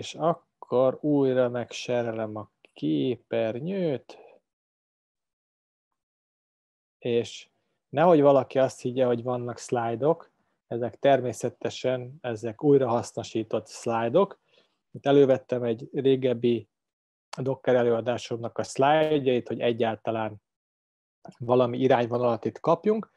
és akkor újra megserelem a képernyőt, és nehogy valaki azt higgye, hogy vannak szlájdok, ezek természetesen, ezek újrahasznosított szlájdok. Itt elővettem egy régebbi Docker előadásomnak a szlájdjait, hogy egyáltalán valami irányvonalat itt kapjunk.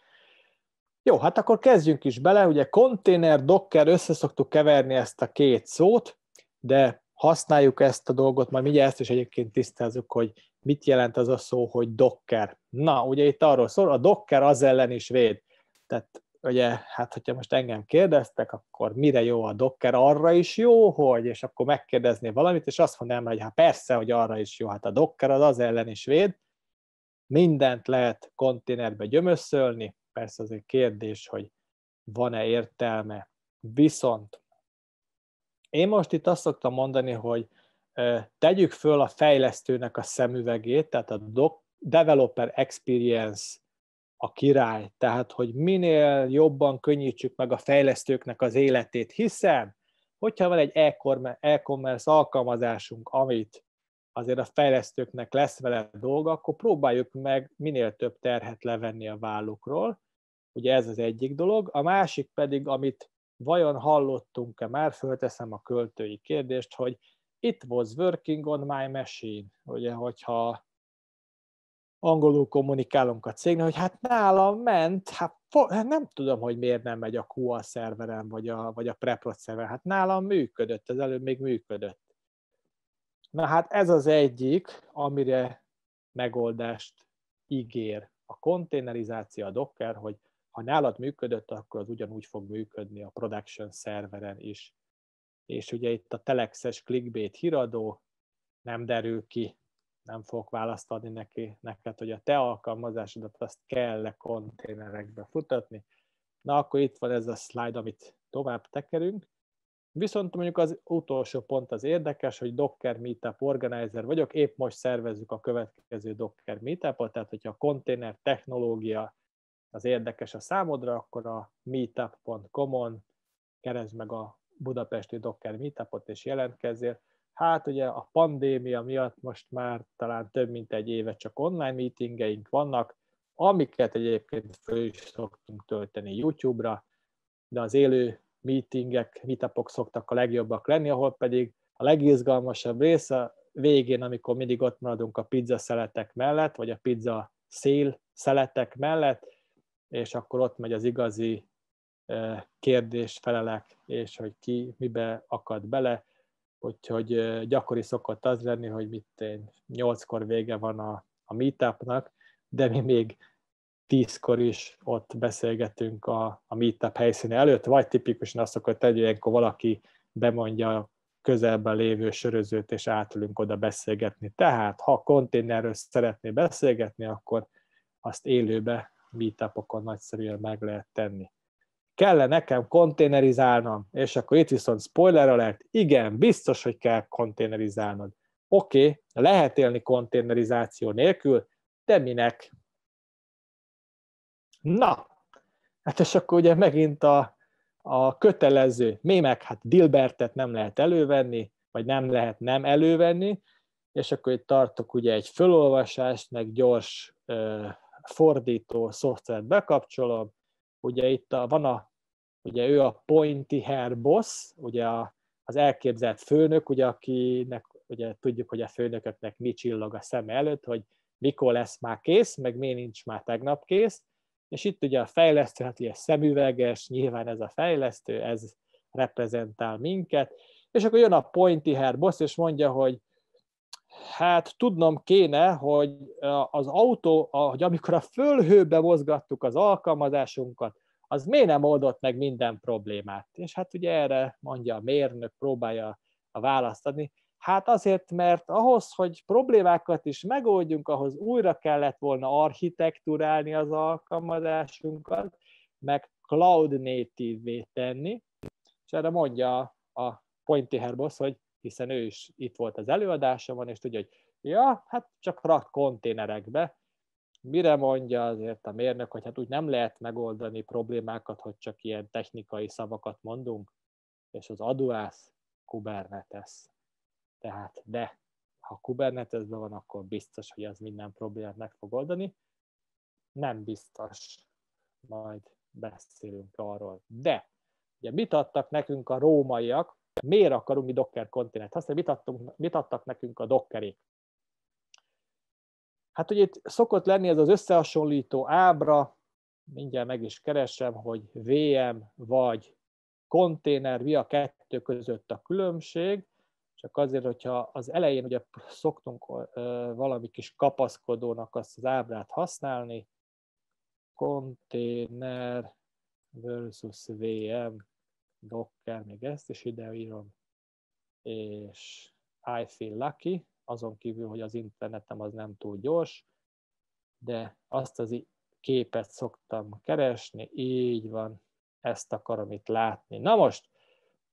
Jó, hát akkor kezdjünk is bele. Ugye konténer, docker, összeszoktuk keverni ezt a két szót, de használjuk ezt a dolgot, majd mindjárt ezt is egyébként tisztázzuk, hogy mit jelent az a szó, hogy docker. Na, ugye itt arról szól, a docker az ellen is véd. Tehát ugye, hát hogyha most engem kérdeztek, akkor mire jó a docker? Arra is jó, hogy, és akkor megkérdezni valamit, és azt mondanám, hogy hát persze, hogy arra is jó, hát a docker az az ellen is véd, mindent lehet konténerbe gyömöszölni, persze az egy kérdés, hogy van-e értelme. Viszont én most itt azt szoktam mondani, hogy tegyük föl a fejlesztőnek a szemüvegét, tehát a developer experience a király, tehát hogy minél jobban könnyítsük meg a fejlesztőknek az életét, hiszen hogyha van egy e-commerce alkalmazásunk, amit azért a fejlesztőknek lesz vele dolga, akkor próbáljuk meg minél több terhet levenni a vállukról. Ugye ez az egyik dolog. A másik pedig, amit vajon hallottunk-e már, fölteszem a költői kérdést, hogy it was working on my machine, ugye, hogyha angolul kommunikálunk a cégnél, hogy hát nálam ment, hát, hát nem tudom, hogy miért nem megy a QA szerverem, vagy a, vagy a preprod szerver, hát nálam működött, az előbb még működött. Na hát ez az egyik, amire megoldást ígér a konténerizáció, a Docker, hogy ha nálad működött, akkor az ugyanúgy fog működni a production szerveren is. És ugye itt a telexes clickbait híradó nem derül ki, nem fogok választ adni neki, neked, hogy a te alkalmazásodat azt kell -e konténerekbe futatni. Na akkor itt van ez a slide, amit tovább tekerünk. Viszont mondjuk az utolsó pont az érdekes, hogy Docker Meetup organizer vagyok, épp most szervezzük a következő Docker Meetupot, tehát hogyha a konténer technológia az érdekes a számodra, akkor a meetup.com-on keresd meg a budapesti Docker Meetupot és jelentkezzél. Hát ugye a pandémia miatt most már talán több mint egy éve csak online meetingeink vannak, amiket egyébként föl is szoktunk tölteni YouTube-ra, de az élő meetingek, meetupok szoktak a legjobbak lenni, ahol pedig a legizgalmasabb része végén, amikor mindig ott maradunk a pizza szeletek mellett, vagy a pizza szél szeletek mellett, és akkor ott megy az igazi kérdés, felelek, és hogy ki mibe akad bele, úgyhogy gyakori szokott az lenni, hogy mit én, nyolckor vége van a, a meetupnak, de mi még tízkor is ott beszélgetünk a, a meetup helyszíne előtt, vagy tipikusan azt szokott tenni, ilyenkor valaki bemondja közelben lévő sörözőt, és átülünk oda beszélgetni. Tehát, ha konténerről szeretné beszélgetni, akkor azt élőbe meetupokon nagyszerűen meg lehet tenni. Kell nekem konténerizálnom, és akkor itt viszont spoiler alert, igen, biztos, hogy kell konténerizálnod. Oké, okay, lehet élni konténerizáció nélkül, de minek? Na, hát és akkor ugye megint a, a kötelező mémek, hát Dilbertet nem lehet elővenni, vagy nem lehet nem elővenni, és akkor itt tartok ugye egy fölolvasást, meg gyors fordító szoftvert bekapcsolom, ugye itt a, van a, ugye ő a pointy hair boss, ugye a, az elképzelt főnök, ugye akinek, ugye tudjuk, hogy a főnököknek mi csillog a szeme előtt, hogy mikor lesz már kész, meg miért nincs már tegnap kész, és itt ugye a fejlesztő, hát ugye szemüveges, nyilván ez a fejlesztő, ez reprezentál minket, és akkor jön a pointy hair boss, és mondja, hogy hát tudnom kéne, hogy az autó, hogy amikor a fölhőbe mozgattuk az alkalmazásunkat, az miért nem oldott meg minden problémát? És hát ugye erre mondja a mérnök, próbálja a választ adni. Hát azért, mert ahhoz, hogy problémákat is megoldjunk, ahhoz újra kellett volna architektúrálni az alkalmazásunkat, meg cloud native tenni, és erre mondja a Pointy Herbos, hogy hiszen ő is itt volt az előadásomon, és tudja, hogy ja, hát csak rak konténerekbe. Mire mondja azért a mérnök, hogy hát úgy nem lehet megoldani problémákat, hogy csak ilyen technikai szavakat mondunk, és az aduász Kubernetes. Tehát, de ha Kubernetesben van, akkor biztos, hogy az minden problémát meg fog oldani. Nem biztos, majd beszélünk arról. De, ugye mit adtak nekünk a rómaiak, miért akarunk mi Docker konténert használni, mit, adtunk, mit adtak nekünk a Dockerék? Hát ugye itt szokott lenni ez az összehasonlító ábra, mindjárt meg is keresem, hogy VM vagy konténer, mi a kettő között a különbség, csak azért, hogyha az elején ugye szoktunk valami kis kapaszkodónak azt az ábrát használni, konténer versus VM, Docker, még ezt is ideírom, és I feel lucky, azon kívül, hogy az internetem az nem túl gyors, de azt az képet szoktam keresni, így van, ezt akarom itt látni. Na most,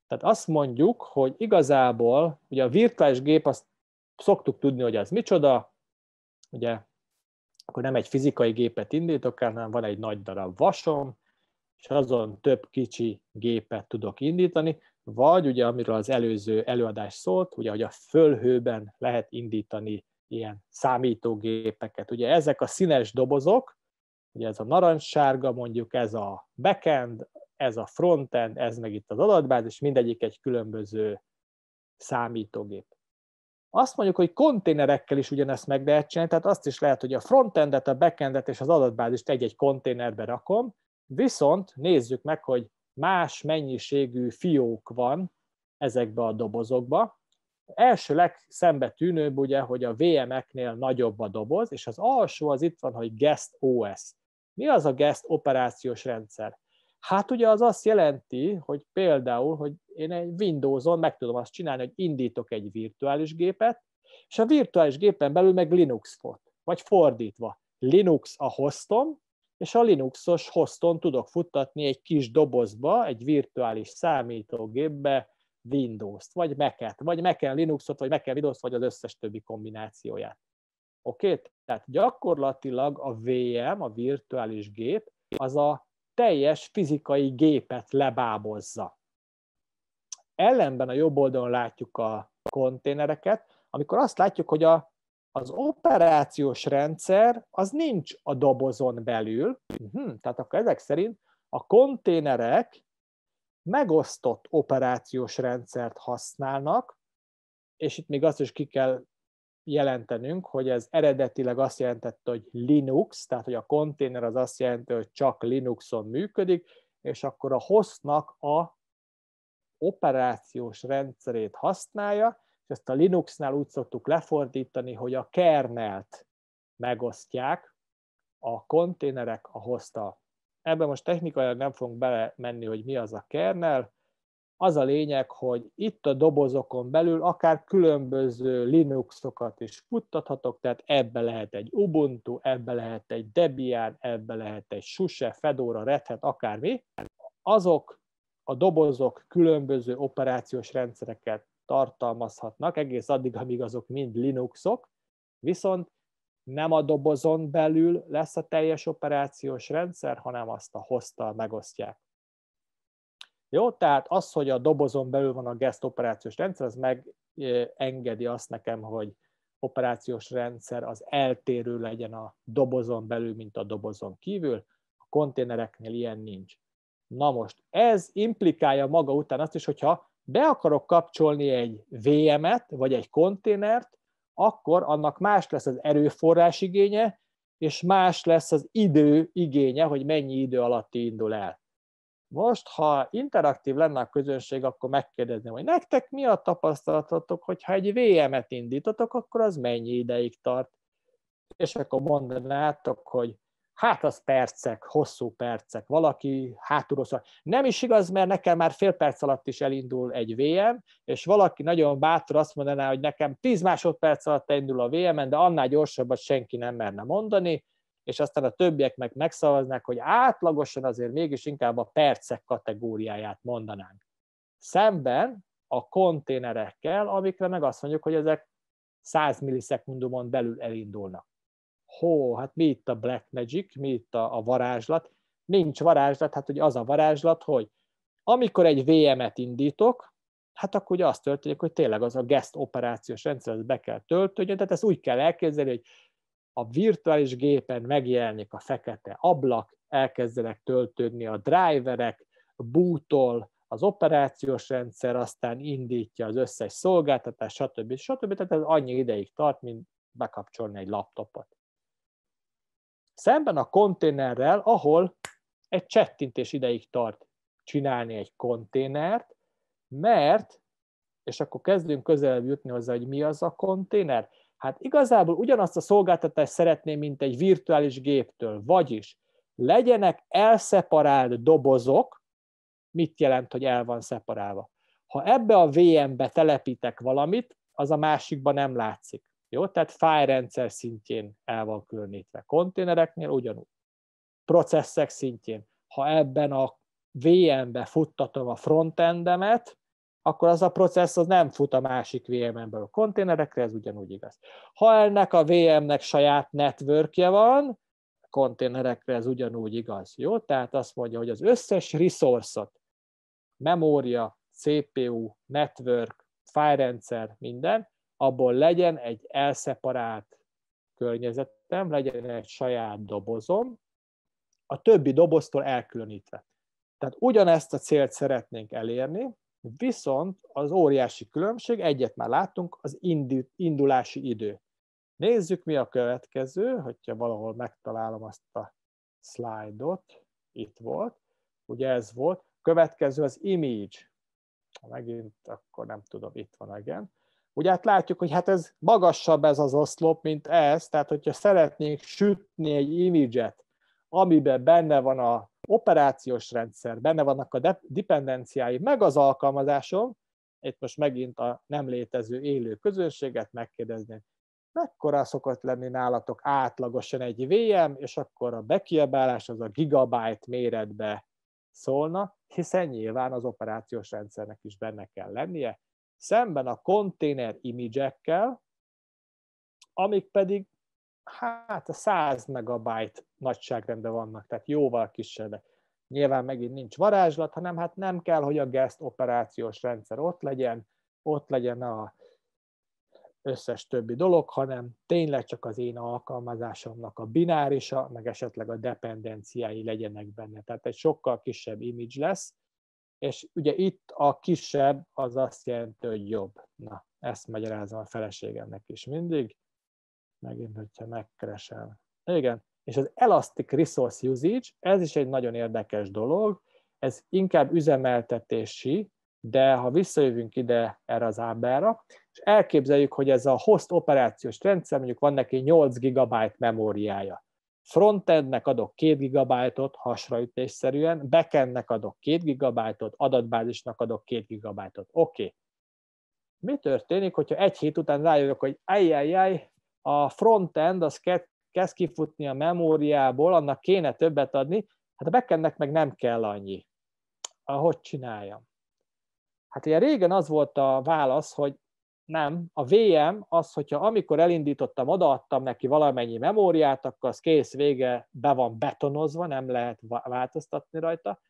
tehát azt mondjuk, hogy igazából, ugye a virtuális gép, azt szoktuk tudni, hogy az micsoda, ugye, akkor nem egy fizikai gépet indítok hanem van egy nagy darab vasom, és azon több kicsi gépet tudok indítani, vagy ugye, amiről az előző előadás szólt, ugye, hogy a fölhőben lehet indítani ilyen számítógépeket. Ugye ezek a színes dobozok, ugye ez a narancssárga, mondjuk ez a backend, ez a frontend, ez meg itt az adatbázis, mindegyik egy különböző számítógép. Azt mondjuk, hogy konténerekkel is ugyanezt meg lehet csinálni, tehát azt is lehet, hogy a frontendet, a backendet és az adatbázist egy-egy konténerbe rakom, viszont nézzük meg, hogy más mennyiségű fiók van ezekbe a dobozokba. Első legszembe tűnőbb ugye, hogy a VM-eknél nagyobb a doboz, és az alsó az itt van, hogy Guest OS. Mi az a Guest operációs rendszer? Hát ugye az azt jelenti, hogy például, hogy én egy Windows-on meg tudom azt csinálni, hogy indítok egy virtuális gépet, és a virtuális gépen belül meg Linux fot, vagy fordítva. Linux a hostom, és a Linuxos hoston tudok futtatni egy kis dobozba, egy virtuális számítógépbe Windows-t, vagy Mac-et, vagy Mac-en Linuxot, vagy Mac-en Windows-t, vagy az összes többi kombinációját. Oké? Okay? Tehát gyakorlatilag a VM, a virtuális gép, az a teljes fizikai gépet lebábozza. Ellenben a jobb oldalon látjuk a konténereket, amikor azt látjuk, hogy a az operációs rendszer az nincs a dobozon belül, uh-huh. tehát akkor ezek szerint a konténerek megosztott operációs rendszert használnak, és itt még azt is ki kell jelentenünk, hogy ez eredetileg azt jelentette, hogy Linux, tehát hogy a konténer az azt jelenti, hogy csak Linuxon működik, és akkor a hostnak a operációs rendszerét használja, ezt a Linuxnál úgy szoktuk lefordítani, hogy a kernelt megosztják a konténerek a hozta. Ebben most technikailag nem fogunk belemenni, hogy mi az a kernel. Az a lényeg, hogy itt a dobozokon belül akár különböző Linuxokat is futtathatok, tehát ebbe lehet egy Ubuntu, ebbe lehet egy Debian, ebbe lehet egy SUSE, Fedora, Red Hat, akármi. Azok a dobozok különböző operációs rendszereket tartalmazhatnak, egész addig, amíg azok mind Linuxok, viszont nem a dobozon belül lesz a teljes operációs rendszer, hanem azt a hosttal megosztják. Jó, tehát az, hogy a dobozon belül van a guest operációs rendszer, az megengedi azt nekem, hogy operációs rendszer az eltérő legyen a dobozon belül, mint a dobozon kívül. A konténereknél ilyen nincs. Na most, ez implikálja maga után azt is, hogyha be akarok kapcsolni egy VM-et, vagy egy konténert, akkor annak más lesz az erőforrás igénye, és más lesz az idő igénye, hogy mennyi idő alatt indul el. Most, ha interaktív lenne a közönség, akkor megkérdezném, hogy nektek mi a tapasztalatotok, hogy ha egy VM-et indítotok, akkor az mennyi ideig tart? És akkor mondanátok, hogy hát az percek, hosszú percek, valaki hátulról. Nem is igaz, mert nekem már fél perc alatt is elindul egy VM, és valaki nagyon bátor azt mondaná, hogy nekem 10 másodperc alatt elindul a VM-en, de annál gyorsabbat senki nem merne mondani, és aztán a többiek meg megszavaznák, hogy átlagosan azért mégis inkább a percek kategóriáját mondanánk. Szemben a konténerekkel, amikre meg azt mondjuk, hogy ezek 100 millisekundumon belül elindulnak hó, hát mi itt a black magic, mi itt a, a varázslat? Nincs varázslat, hát ugye az a varázslat, hogy amikor egy VM-et indítok, hát akkor ugye azt történik, hogy tényleg az a guest operációs rendszer az be kell töltődjön, tehát ezt úgy kell elképzelni, hogy a virtuális gépen megjelenik a fekete ablak, elkezdenek töltődni a driverek, bootol az operációs rendszer, aztán indítja az összes szolgáltatást, stb. stb. Tehát ez annyi ideig tart, mint bekapcsolni egy laptopot. Szemben a konténerrel, ahol egy csettintés ideig tart csinálni egy konténert, mert, és akkor kezdünk közelebb jutni hozzá, hogy mi az a konténer. Hát igazából ugyanazt a szolgáltatást szeretném, mint egy virtuális géptől, vagyis legyenek elszeparált dobozok, mit jelent, hogy el van szeparálva. Ha ebbe a VM-be telepítek valamit, az a másikban nem látszik. Jó? Tehát fájrendszer szintjén el van különítve. Konténereknél ugyanúgy. Processzek szintjén. Ha ebben a VM-be futtatom a frontendemet, akkor az a processz az nem fut a másik VM-en belül. A konténerekre ez ugyanúgy igaz. Ha ennek a VM-nek saját networkje van, konténerekre ez ugyanúgy igaz. Jó? Tehát azt mondja, hogy az összes resource-ot, memória, CPU, network, fájrendszer, minden, abból legyen egy elszeparált környezetem, legyen egy saját dobozom, a többi doboztól elkülönítve. Tehát ugyanezt a célt szeretnénk elérni, viszont az óriási különbség, egyet már láttunk, az indulási idő. Nézzük, mi a következő, hogyha valahol megtalálom azt a slide-ot, itt volt, ugye ez volt, következő az image, megint akkor nem tudom, itt van, igen. Ugye hát látjuk, hogy hát ez magasabb ez az oszlop, mint ez, tehát hogyha szeretnénk sütni egy image-et, amiben benne van a operációs rendszer, benne vannak a dependenciái, meg az alkalmazásom, itt most megint a nem létező élő közönséget megkérdezni, mekkora szokott lenni nálatok átlagosan egy VM, és akkor a bekiabálás az a gigabyte méretbe szólna, hiszen nyilván az operációs rendszernek is benne kell lennie, szemben a konténer image amik pedig hát a 100 megabyte nagyságrendben vannak, tehát jóval kisebbek. Nyilván megint nincs varázslat, hanem hát nem kell, hogy a guest operációs rendszer ott legyen, ott legyen a összes többi dolog, hanem tényleg csak az én alkalmazásomnak a binárisa, meg esetleg a dependenciái legyenek benne. Tehát egy sokkal kisebb image lesz, és ugye itt a kisebb az azt jelenti, hogy jobb. Na, ezt magyarázom a feleségemnek is mindig. Megint, hogyha megkeresem. Igen, és az Elastic Resource Usage, ez is egy nagyon érdekes dolog, ez inkább üzemeltetési, de ha visszajövünk ide erre az ábrára, és elképzeljük, hogy ez a host operációs rendszer, mondjuk van neki 8 GB memóriája. Frontendnek adok 2 GB-ot hasraütésszerűen, backendnek adok 2 GB-ot, adatbázisnak adok 2 GB-ot. Oké. Okay. Mi történik, hogyha egy hét után rájövök, hogy ajjajjaj, a frontend az kezd kifutni a memóriából, annak kéne többet adni, hát a backendnek meg nem kell annyi. Ahogy csináljam? Hát ugye régen az volt a válasz, hogy nem, a VM az, hogyha amikor elindítottam, odaadtam neki valamennyi memóriát, akkor az kész vége, be van betonozva, nem lehet változtatni rajta.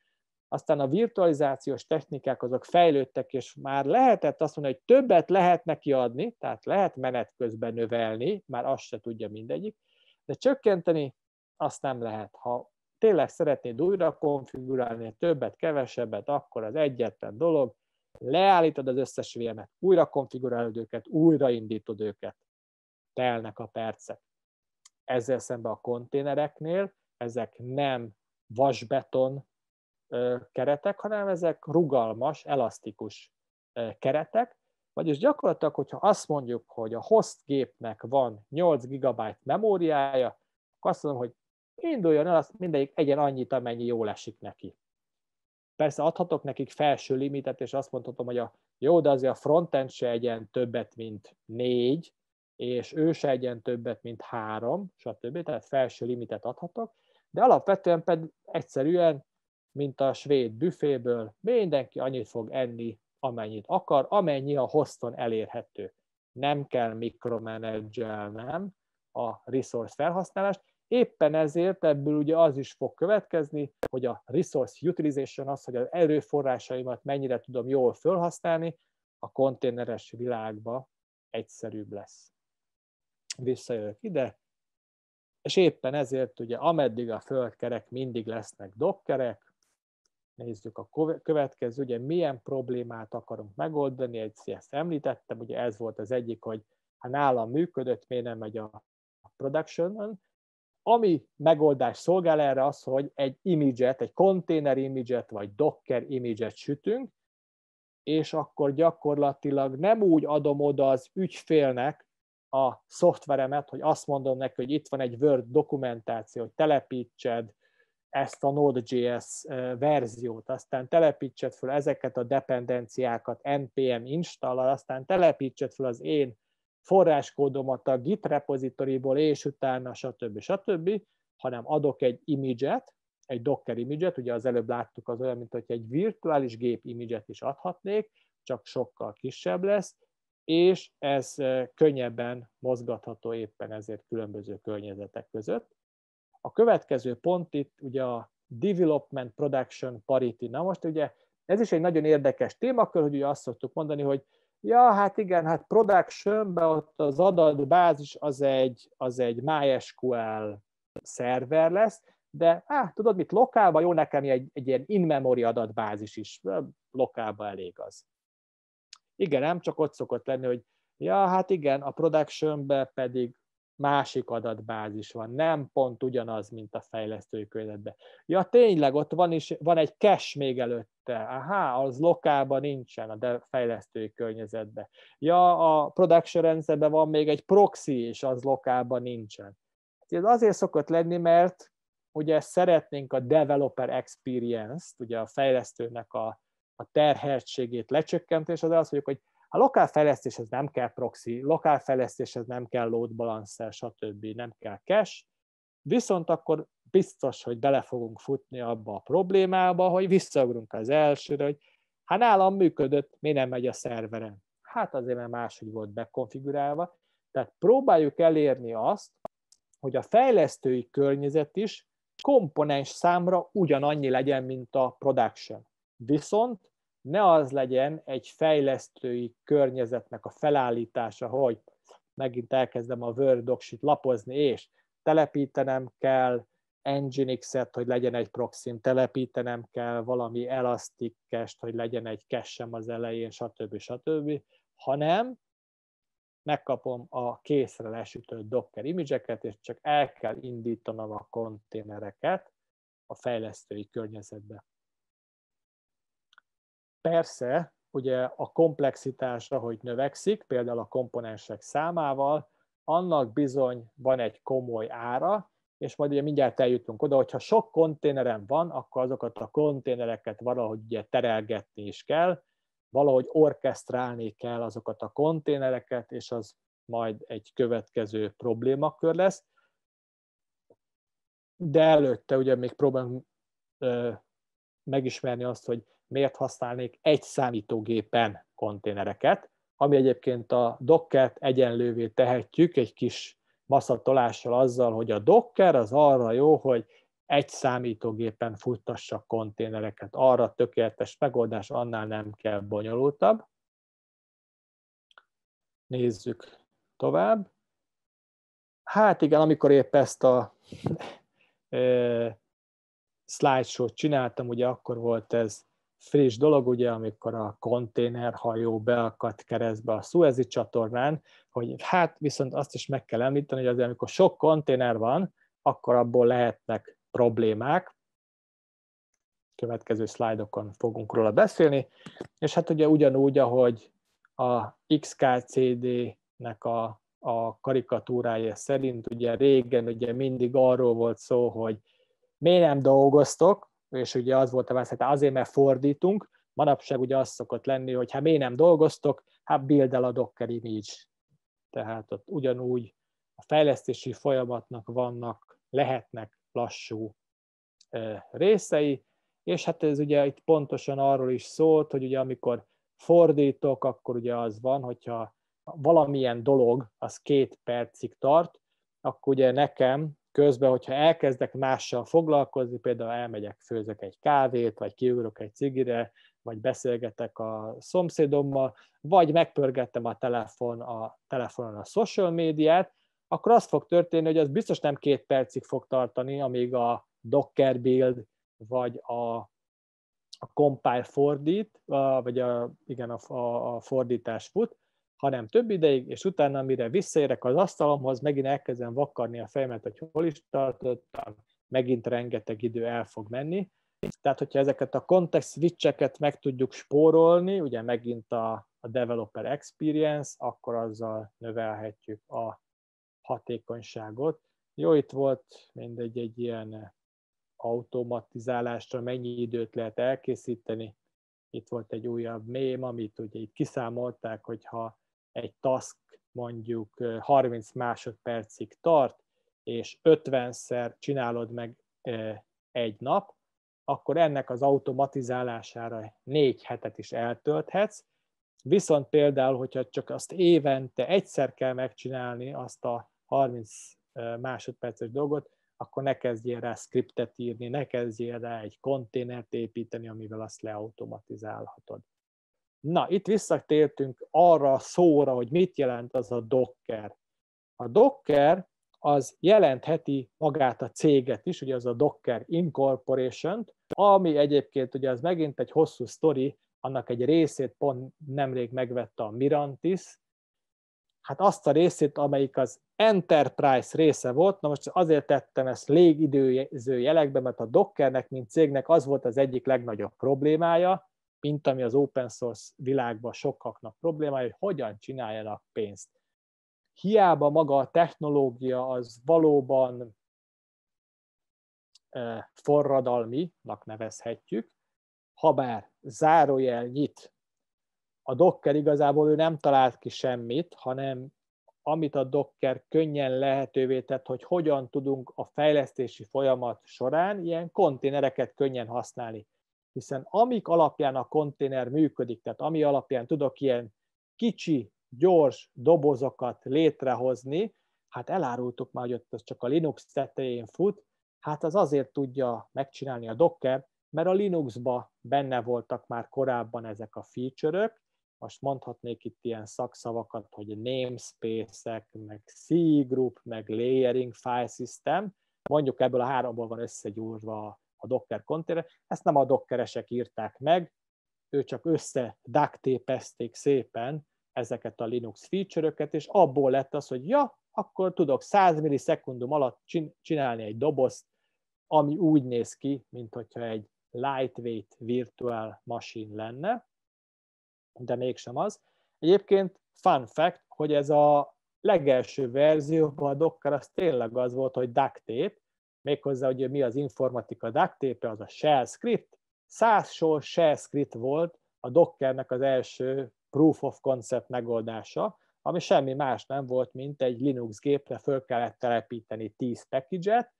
Aztán a virtualizációs technikák azok fejlődtek, és már lehetett azt mondani, hogy többet lehet neki adni, tehát lehet menet közben növelni, már azt se tudja mindegyik, de csökkenteni azt nem lehet. Ha tényleg szeretnéd újra konfigurálni többet, kevesebbet, akkor az egyetlen dolog, leállítod az összes VM-et, újra konfigurálod őket, újraindítod őket. Telnek a percek. Ezzel szemben a konténereknél ezek nem vasbeton keretek, hanem ezek rugalmas, elasztikus keretek, vagyis gyakorlatilag, hogyha azt mondjuk, hogy a host gépnek van 8 GB memóriája, akkor azt mondom, hogy induljon el, azt mindegyik egyen annyit, amennyi jól esik neki. Persze adhatok nekik felső limitet, és azt mondhatom, hogy a, jó, de azért a frontend se egyen többet, mint négy, és ő se egyen többet, mint három, stb. Tehát felső limitet adhatok, de alapvetően pedig egyszerűen, mint a svéd büféből, mindenki annyit fog enni, amennyit akar, amennyi a hoston elérhető. Nem kell mikromanagelnem a resource felhasználást, Éppen ezért ebből ugye az is fog következni, hogy a resource utilization az, hogy az erőforrásaimat mennyire tudom jól felhasználni, a konténeres világba egyszerűbb lesz. Visszajövök ide, és éppen ezért ugye ameddig a földkerek mindig lesznek dokkerek, nézzük a következő, ugye milyen problémát akarunk megoldani, egy ezt említettem, ugye ez volt az egyik, hogy ha nálam működött, miért nem megy a production ami megoldás szolgál erre az, hogy egy image-et, egy container image-et, vagy docker image-et sütünk, és akkor gyakorlatilag nem úgy adom oda az ügyfélnek a szoftveremet, hogy azt mondom neki, hogy itt van egy Word dokumentáció, hogy telepítsed ezt a Node.js verziót, aztán telepítsed fel ezeket a dependenciákat npm installal, aztán telepítsed fel az én forráskódomat a Git repozitoriból, és utána stb. stb., hanem adok egy image-et, egy Docker image-et, ugye az előbb láttuk az olyan, mint hogy egy virtuális gép image-et is adhatnék, csak sokkal kisebb lesz, és ez könnyebben mozgatható éppen ezért különböző környezetek között. A következő pont itt ugye a Development Production Parity. Na most ugye ez is egy nagyon érdekes témakör, hogy ugye azt szoktuk mondani, hogy ja, hát igen, hát production ott az adatbázis az egy, az egy MySQL szerver lesz, de á, tudod mit, lokálban jó nekem egy, egy ilyen in-memory adatbázis is, lokálban elég az. Igen, nem csak ott szokott lenni, hogy ja, hát igen, a productionben pedig másik adatbázis van, nem pont ugyanaz, mint a fejlesztői környezetben. Ja, tényleg, ott van, is, van egy cache még előtte, aha, az lokálban nincsen a fejlesztői környezetben. Ja, a production rendszerben van még egy proxy, és az lokálban nincsen. Ez azért szokott lenni, mert ugye szeretnénk a developer experience-t, ugye a fejlesztőnek a, a terheltségét lecsökkenteni, és az az, hogy a lokál fejlesztéshez nem kell proxy, lokál fejlesztéshez nem kell load balancer, stb. nem kell cache, viszont akkor biztos, hogy bele fogunk futni abba a problémába, hogy visszaugrunk az elsőre, hogy hát nálam működött, mi nem megy a szerveren? Hát azért, mert máshogy volt bekonfigurálva. Tehát próbáljuk elérni azt, hogy a fejlesztői környezet is komponens számra ugyanannyi legyen, mint a production. Viszont ne az legyen egy fejlesztői környezetnek a felállítása, hogy megint elkezdem a Word docsit lapozni, és telepítenem kell Nginx-et, hogy legyen egy proxim, telepítenem kell valami elastic hogy legyen egy cache az elején, stb. stb., hanem megkapom a készre lesütött Docker image és csak el kell indítanom a konténereket a fejlesztői környezetbe. Persze, ugye a komplexitásra, hogy növekszik, például a komponensek számával, annak bizony van egy komoly ára, és majd ugye mindjárt eljutunk oda, hogyha sok konténerem van, akkor azokat a konténereket valahogy ugye terelgetni is kell, valahogy orkestrálni kell azokat a konténereket, és az majd egy következő problémakör lesz. De előtte ugye még próbálom megismerni azt, hogy miért használnék egy számítógépen konténereket, ami egyébként a Docker-t egyenlővé tehetjük egy kis maszatolással azzal, hogy a Docker az arra jó, hogy egy számítógépen futtassa konténereket. Arra tökéletes megoldás, annál nem kell bonyolultabb. Nézzük tovább. Hát igen, amikor épp ezt a e, slideshow-t csináltam, ugye akkor volt ez friss dolog, ugye, amikor a konténerhajó beakadt keresztbe a Suezi csatornán, hogy hát viszont azt is meg kell említeni, hogy azért, amikor sok konténer van, akkor abból lehetnek problémák, következő szlájdokon fogunk róla beszélni, és hát ugye ugyanúgy, ahogy a XKCD-nek a, a karikatúrája szerint, ugye régen ugye mindig arról volt szó, hogy miért nem dolgoztok, és ugye az volt a válasz, hát azért, mert fordítunk, manapság ugye az szokott lenni, hogy hát miért nem dolgoztok, hát build el a Docker image. Tehát ott ugyanúgy a fejlesztési folyamatnak vannak, lehetnek lassú részei, és hát ez ugye itt pontosan arról is szólt, hogy ugye amikor fordítok, akkor ugye az van, hogyha valamilyen dolog az két percig tart, akkor ugye nekem közben, hogyha elkezdek mással foglalkozni, például elmegyek, főzök egy kávét, vagy kiugrok egy cigire, vagy beszélgetek a szomszédommal, vagy megpörgettem a, telefon, a telefonon a social médiát, akkor az fog történni, hogy az biztos nem két percig fog tartani, amíg a Docker build, vagy a, a compile fordít, vagy a, igen, a, a, a fordítás fut, hanem több ideig, és utána, mire visszaérek az asztalomhoz, megint elkezdem vakarni a fejemet, hogy hol is tartottam, megint rengeteg idő el fog menni. Tehát, hogyha ezeket a context switcheket meg tudjuk spórolni, ugye megint a, a developer experience, akkor azzal növelhetjük a hatékonyságot. Jó, itt volt mindegy egy ilyen automatizálásra mennyi időt lehet elkészíteni. Itt volt egy újabb mém, amit ugye itt kiszámolták, hogyha egy task mondjuk 30 másodpercig tart, és 50-szer csinálod meg egy nap, akkor ennek az automatizálására négy hetet is eltölthetsz, viszont például, hogyha csak azt évente egyszer kell megcsinálni azt a 30 másodperces dolgot, akkor ne kezdjél rá scriptet írni, ne kezdjél rá egy konténert építeni, amivel azt leautomatizálhatod. Na, itt visszatértünk arra a szóra, hogy mit jelent az a Docker. A Docker az jelentheti magát a céget is, ugye az a Docker incorporation ami egyébként ugye az megint egy hosszú sztori, annak egy részét pont nemrég megvette a Mirantis, hát azt a részét, amelyik az Enterprise része volt, na most azért tettem ezt légidőző jelekbe, mert a Dockernek, mint cégnek az volt az egyik legnagyobb problémája, mint ami az open source világban sokaknak problémája, hogy hogyan csináljanak pénzt. Hiába maga a technológia az valóban forradalminak nevezhetjük, habár zárójel nyit, a Docker igazából ő nem talált ki semmit, hanem amit a Docker könnyen lehetővé tett, hogy hogyan tudunk a fejlesztési folyamat során ilyen konténereket könnyen használni hiszen amik alapján a konténer működik, tehát ami alapján tudok ilyen kicsi, gyors dobozokat létrehozni, hát elárultuk már, hogy ott az csak a Linux tetején fut, hát az azért tudja megcsinálni a Docker, mert a Linuxba benne voltak már korábban ezek a feature-ök, most mondhatnék itt ilyen szakszavakat, hogy namespace-ek, meg C-group, meg layering file system, mondjuk ebből a háromból van összegyúrva a Docker konténer. Ezt nem a dokkeresek írták meg, ő csak össze duct szépen ezeket a Linux feature-öket, és abból lett az, hogy ja, akkor tudok 100 millisekundum alatt csinálni egy dobozt, ami úgy néz ki, mint hogyha egy lightweight virtual machine lenne, de mégsem az. Egyébként fun fact, hogy ez a legelső verzióban a Docker az tényleg az volt, hogy duct tape, méghozzá, hogy mi az informatika duct az a shell script. Száz sor shell script volt a Dockernek az első proof of concept megoldása, ami semmi más nem volt, mint egy Linux gépre föl kellett telepíteni 10 package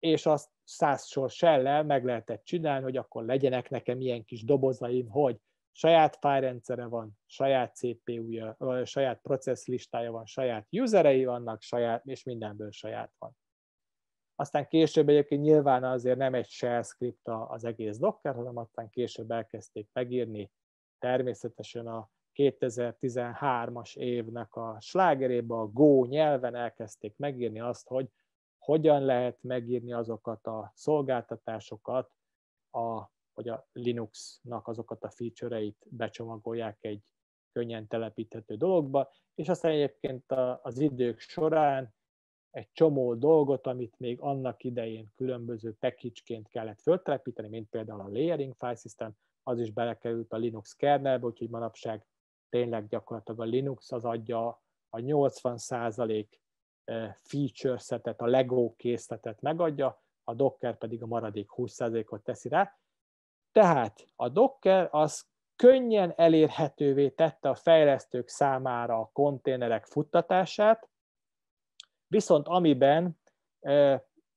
és azt száz sor shell meg lehetett csinálni, hogy akkor legyenek nekem ilyen kis dobozaim, hogy saját fájrendszere van, saját CPU-ja, saját process listája van, saját userei vannak, saját, és mindenből saját van. Aztán később egyébként nyilván azért nem egy shell script az egész Docker, hanem aztán később elkezdték megírni természetesen a 2013-as évnek a slágerébe, a Go nyelven elkezdték megírni azt, hogy hogyan lehet megírni azokat a szolgáltatásokat, a, hogy a Linuxnak azokat a feature-eit becsomagolják egy könnyen telepíthető dologba, és aztán egyébként az idők során egy csomó dolgot, amit még annak idején különböző package-ként kellett föltelepíteni, mint például a layering file system, az is belekerült a Linux kernelbe, úgyhogy manapság tényleg gyakorlatilag a Linux az adja a 80% eh, feature setet, a Lego készletet megadja, a Docker pedig a maradék 20%-ot teszi rá. Tehát a Docker az könnyen elérhetővé tette a fejlesztők számára a konténerek futtatását, Viszont amiben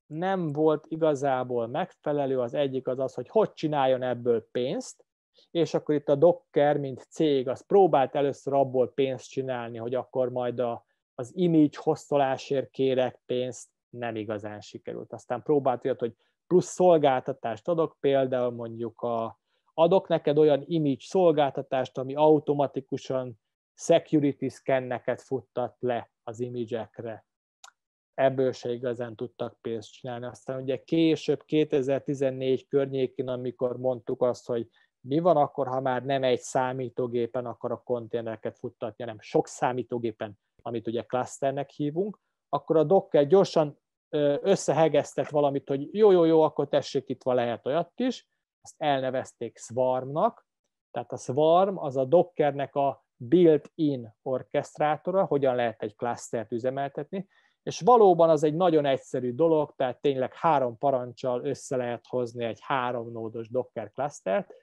nem volt igazából megfelelő, az egyik az az, hogy hogy csináljon ebből pénzt, és akkor itt a Docker, mint cég, az próbált először abból pénzt csinálni, hogy akkor majd a, az image hosszolásért kérek pénzt, nem igazán sikerült. Aztán próbált olyat, hogy plusz szolgáltatást adok, például mondjuk a, adok neked olyan image szolgáltatást, ami automatikusan security scanneket futtat le az image-ekre. Ebből se igazán tudtak pénzt csinálni. Aztán ugye később, 2014 környékén, amikor mondtuk azt, hogy mi van akkor, ha már nem egy számítógépen akar a konténereket futtatni, hanem sok számítógépen, amit ugye clusternek hívunk, akkor a Docker gyorsan összehegeztet valamit, hogy jó, jó, jó, akkor tessék, itt van lehet olyat is, azt elnevezték Swarmnak, tehát a Swarm az a Dockernek a built-in orkesztrátora, hogyan lehet egy clustert üzemeltetni, és valóban az egy nagyon egyszerű dolog, tehát tényleg három parancsal össze lehet hozni egy három nódos Docker clustert,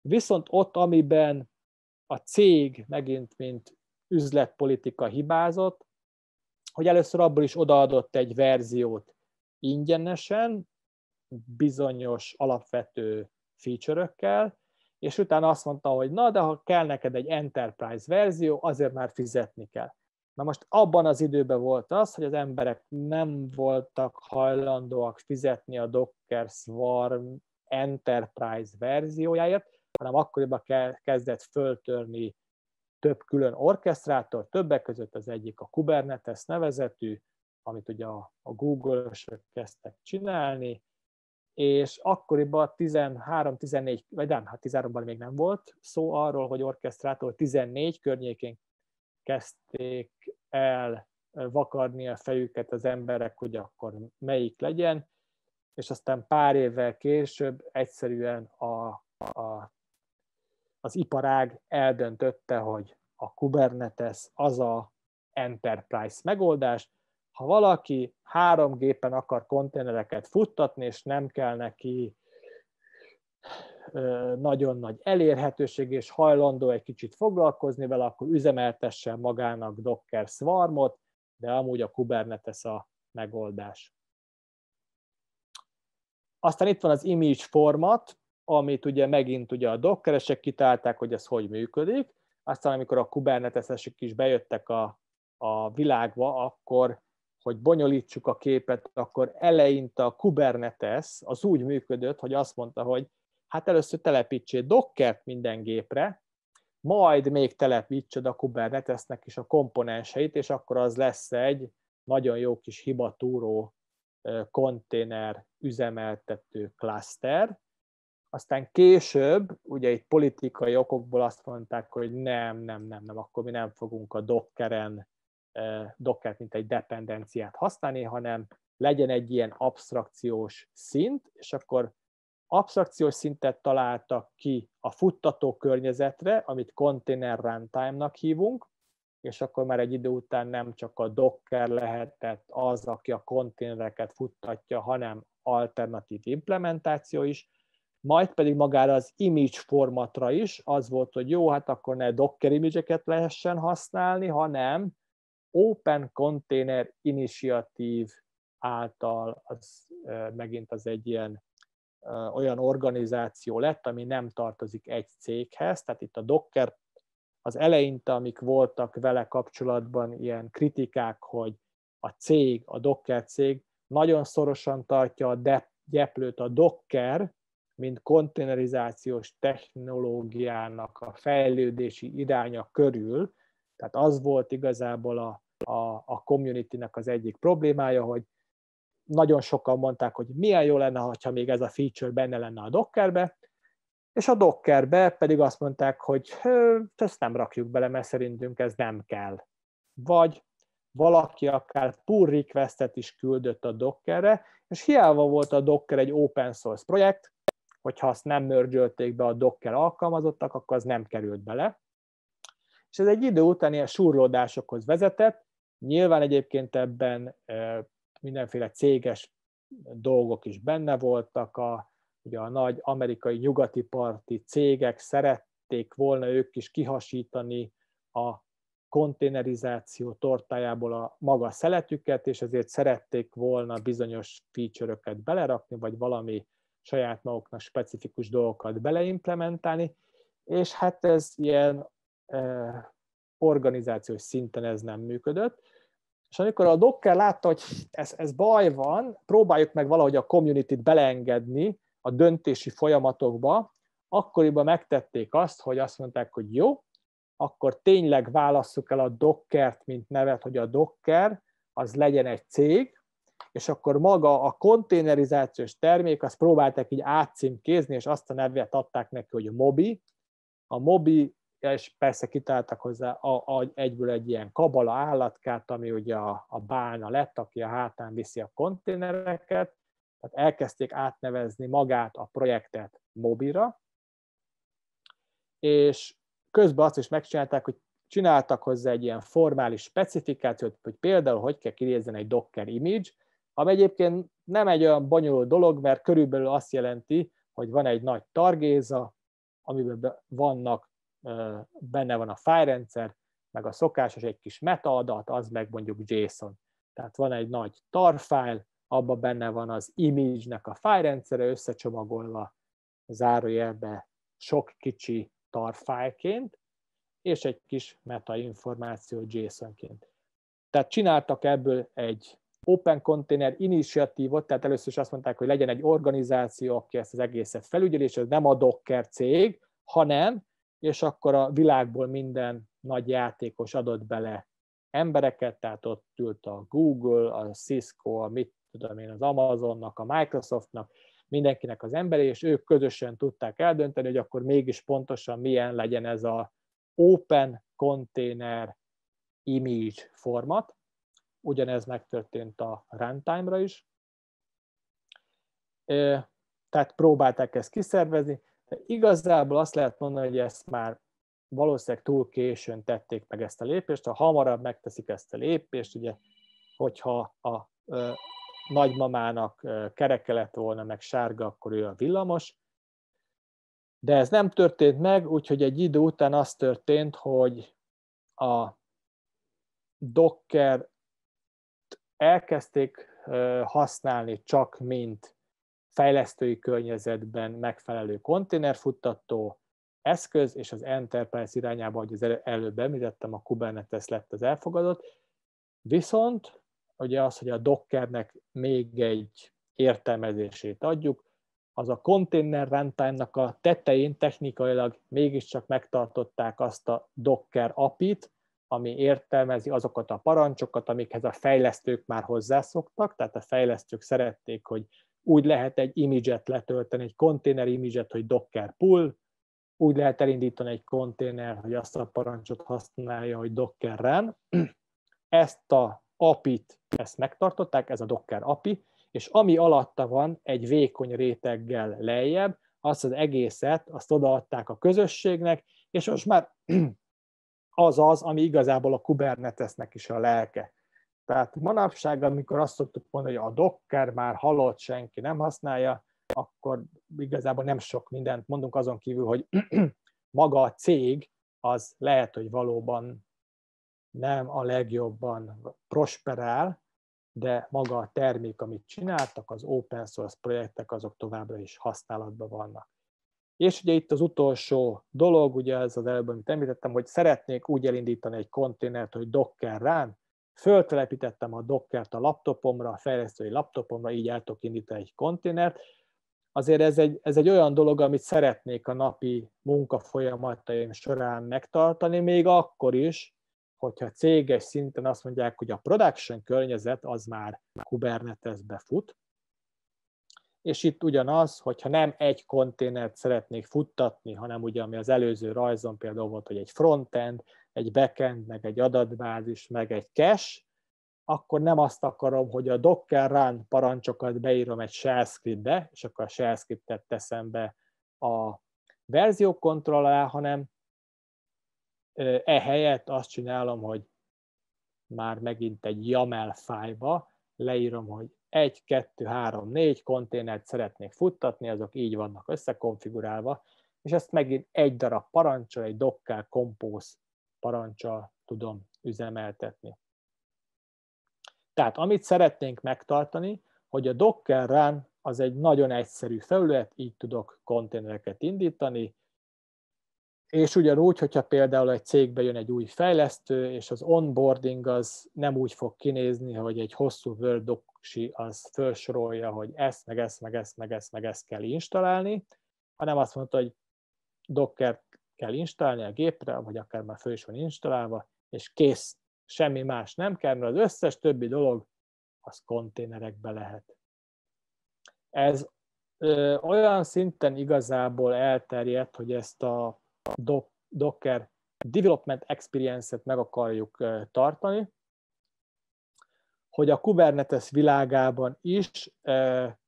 viszont ott, amiben a cég megint, mint üzletpolitika hibázott, hogy először abból is odaadott egy verziót ingyenesen, bizonyos alapvető feature-ökkel, és utána azt mondta, hogy na, de ha kell neked egy enterprise verzió, azért már fizetni kell. Na most abban az időben volt az, hogy az emberek nem voltak hajlandóak fizetni a Docker Swarm Enterprise verziójáért, hanem akkoriban kezdett föltörni több külön orkesztrátor, többek között az egyik a Kubernetes nevezetű, amit ugye a, Google-ösök kezdtek csinálni, és akkoriban 13-14, vagy nem, hát 13-ban még nem volt szó arról, hogy orkesztrátor 14 környékén kezdték el vakarni a fejüket az emberek, hogy akkor melyik legyen, és aztán pár évvel később egyszerűen a, a az iparág eldöntötte, hogy a Kubernetes az a enterprise megoldás. Ha valaki három gépen akar konténereket futtatni, és nem kell neki nagyon nagy elérhetőség, és hajlandó egy kicsit foglalkozni vele, akkor üzemeltessen magának Docker Swarmot, de amúgy a Kubernetes a megoldás. Aztán itt van az image format, amit ugye megint ugye a dokkeresek kitálták, hogy ez hogy működik, aztán amikor a kubernetesek is bejöttek a, a világba, akkor hogy bonyolítsuk a képet, akkor eleinte a Kubernetes az úgy működött, hogy azt mondta, hogy hát először telepítsél Dockert minden gépre, majd még telepítsed a Kubernetesnek is a komponenseit, és akkor az lesz egy nagyon jó kis hibatúró konténer üzemeltető cluster, aztán később, ugye itt politikai okokból azt mondták, hogy nem, nem, nem, nem, akkor mi nem fogunk a Dockeren, eh, Docker mint egy dependenciát használni, hanem legyen egy ilyen abstrakciós szint, és akkor abstrakciós szintet találtak ki a futtató környezetre, amit Container Runtime-nak hívunk, és akkor már egy idő után nem csak a Docker lehetett az, aki a konténereket futtatja, hanem alternatív implementáció is, majd pedig magára az image formatra is. Az volt, hogy jó, hát akkor ne Docker image lehessen használni, hanem Open Container Initiative által az megint az egy ilyen olyan organizáció lett, ami nem tartozik egy céghez, tehát itt a Docker az eleinte, amik voltak vele kapcsolatban ilyen kritikák, hogy a cég, a Docker cég nagyon szorosan tartja a gyeplőt a Docker mint konténerizációs technológiának a fejlődési iránya körül, tehát az volt igazából a, a, a community-nek az egyik problémája, hogy nagyon sokan mondták, hogy milyen jó lenne, ha még ez a feature benne lenne a Dockerbe, és a Dockerbe pedig azt mondták, hogy ezt nem rakjuk bele, mert szerintünk ez nem kell. Vagy valaki akár pull requestet is küldött a Dockerre, és hiába volt a Docker egy open source projekt, hogyha azt nem mörgyölték be a Docker alkalmazottak, akkor az nem került bele. És ez egy idő után ilyen surlódásokhoz vezetett. Nyilván egyébként ebben mindenféle céges dolgok is benne voltak, a, ugye a nagy amerikai nyugati parti cégek szerették volna ők is kihasítani a konténerizáció tortájából a maga szeletüket, és ezért szerették volna bizonyos feature-öket belerakni, vagy valami saját maguknak specifikus dolgokat beleimplementálni, és hát ez ilyen eh, organizációs szinten ez nem működött. És amikor a Docker látta, hogy ez, ez baj van, próbáljuk meg valahogy a community-t beleengedni a döntési folyamatokba, akkoriban megtették azt, hogy azt mondták, hogy jó, akkor tényleg válasszuk el a Dockert, mint nevet, hogy a Docker az legyen egy cég, és akkor maga a konténerizációs termék, azt próbálták így átcímkézni, és azt a nevet adták neki, hogy Mobi. A Mobi, és persze kitáltak hozzá a, a, egyből egy ilyen kabala állatkát, ami ugye a, a bálna lett, aki a hátán viszi a konténereket, tehát elkezdték átnevezni magát a projektet Mobira, és közben azt is megcsinálták, hogy csináltak hozzá egy ilyen formális specifikációt, hogy például hogy kell kinézzen egy Docker image, ami egyébként nem egy olyan bonyolult dolog, mert körülbelül azt jelenti, hogy van egy nagy targéza, amiben vannak, benne van a fájrendszer, meg a szokásos egy kis metaadat, az meg mondjuk JSON. Tehát van egy nagy tar file, abban benne van az image-nek a fájrendszere összecsomagolva, zárójelbe sok kicsi tar file-ként, és egy kis meta információ JSON-ként. Tehát csináltak ebből egy Open Container initiatívot, tehát először is azt mondták, hogy legyen egy organizáció, aki ezt az egészet felügyeli, és ez nem a Docker cég, hanem, és akkor a világból minden nagy játékos adott bele embereket, tehát ott ült a Google, a Cisco, a mit tudom én, az Amazonnak, a Microsoftnak, mindenkinek az embere, és ők közösen tudták eldönteni, hogy akkor mégis pontosan milyen legyen ez a Open Container Image format, ugyanez megtörtént a runtime-ra is. Tehát próbálták ezt kiszervezni, igazából azt lehet mondani, hogy ezt már valószínűleg túl későn tették meg ezt a lépést, ha hamarabb megteszik ezt a lépést, ugye, hogyha a nagymamának kereke lett volna, meg sárga, akkor ő a villamos, de ez nem történt meg, úgyhogy egy idő után az történt, hogy a Docker elkezdték használni csak mint fejlesztői környezetben megfelelő konténerfuttató eszköz, és az Enterprise irányába, ahogy az előbb említettem, a Kubernetes lett az elfogadott. Viszont ugye az, hogy a Dockernek még egy értelmezését adjuk, az a container runtime-nak a tetején technikailag mégiscsak megtartották azt a Docker apit, ami értelmezi azokat a parancsokat, amikhez a fejlesztők már hozzászoktak, tehát a fejlesztők szerették, hogy úgy lehet egy image-et letölteni, egy konténer image-et, hogy Docker pull, úgy lehet elindítani egy konténer, hogy azt a parancsot használja, hogy Docker run. Ezt a API-t, ezt megtartották, ez a Docker API, és ami alatta van egy vékony réteggel lejjebb, azt az egészet, azt odaadták a közösségnek, és most már az az, ami igazából a Kubernetesnek is a lelke. Tehát manapság, amikor azt szoktuk mondani, hogy a Docker már halott, senki nem használja, akkor igazából nem sok mindent mondunk azon kívül, hogy maga a cég az lehet, hogy valóban nem a legjobban prosperál, de maga a termék, amit csináltak, az open source projektek, azok továbbra is használatban vannak. És ugye itt az utolsó dolog, ugye ez az előbb, amit említettem, hogy szeretnék úgy elindítani egy konténert, hogy Docker rán, föltelepítettem a Dockert a laptopomra, a fejlesztői laptopomra, így el tudok indítani egy konténert. Azért ez egy, ez egy olyan dolog, amit szeretnék a napi munkafolyamataim során megtartani, még akkor is, hogyha céges szinten azt mondják, hogy a production környezet az már Kubernetesbe fut, és itt ugyanaz, hogyha nem egy konténert szeretnék futtatni, hanem ugye, ami az előző rajzon például volt, hogy egy frontend, egy backend, meg egy adatbázis, meg egy cache, akkor nem azt akarom, hogy a Docker run parancsokat beírom egy shell scriptbe, és akkor a shell scriptet teszem be a verziókontroll alá, hanem ehelyett azt csinálom, hogy már megint egy YAML fájba leírom, hogy 1, 2, 3, 4 konténert szeretnék futtatni, azok így vannak összekonfigurálva, és ezt megint egy darab parancsal, egy Docker Compose parancsal tudom üzemeltetni. Tehát amit szeretnénk megtartani, hogy a Docker Run az egy nagyon egyszerű felület, így tudok konténereket indítani, és ugyanúgy, hogyha például egy cégbe jön egy új fejlesztő, és az onboarding az nem úgy fog kinézni, hogy egy hosszú Word doksi az felsorolja, hogy ezt, meg ezt, meg ezt, meg ezt, meg ezt kell installálni, hanem azt mondta, hogy Docker kell installálni a gépre, vagy akár már föl is van installálva, és kész, semmi más nem kell, mert az összes többi dolog az konténerekbe lehet. Ez ö, olyan szinten igazából elterjedt, hogy ezt a Docker development experience-et meg akarjuk tartani, hogy a Kubernetes világában is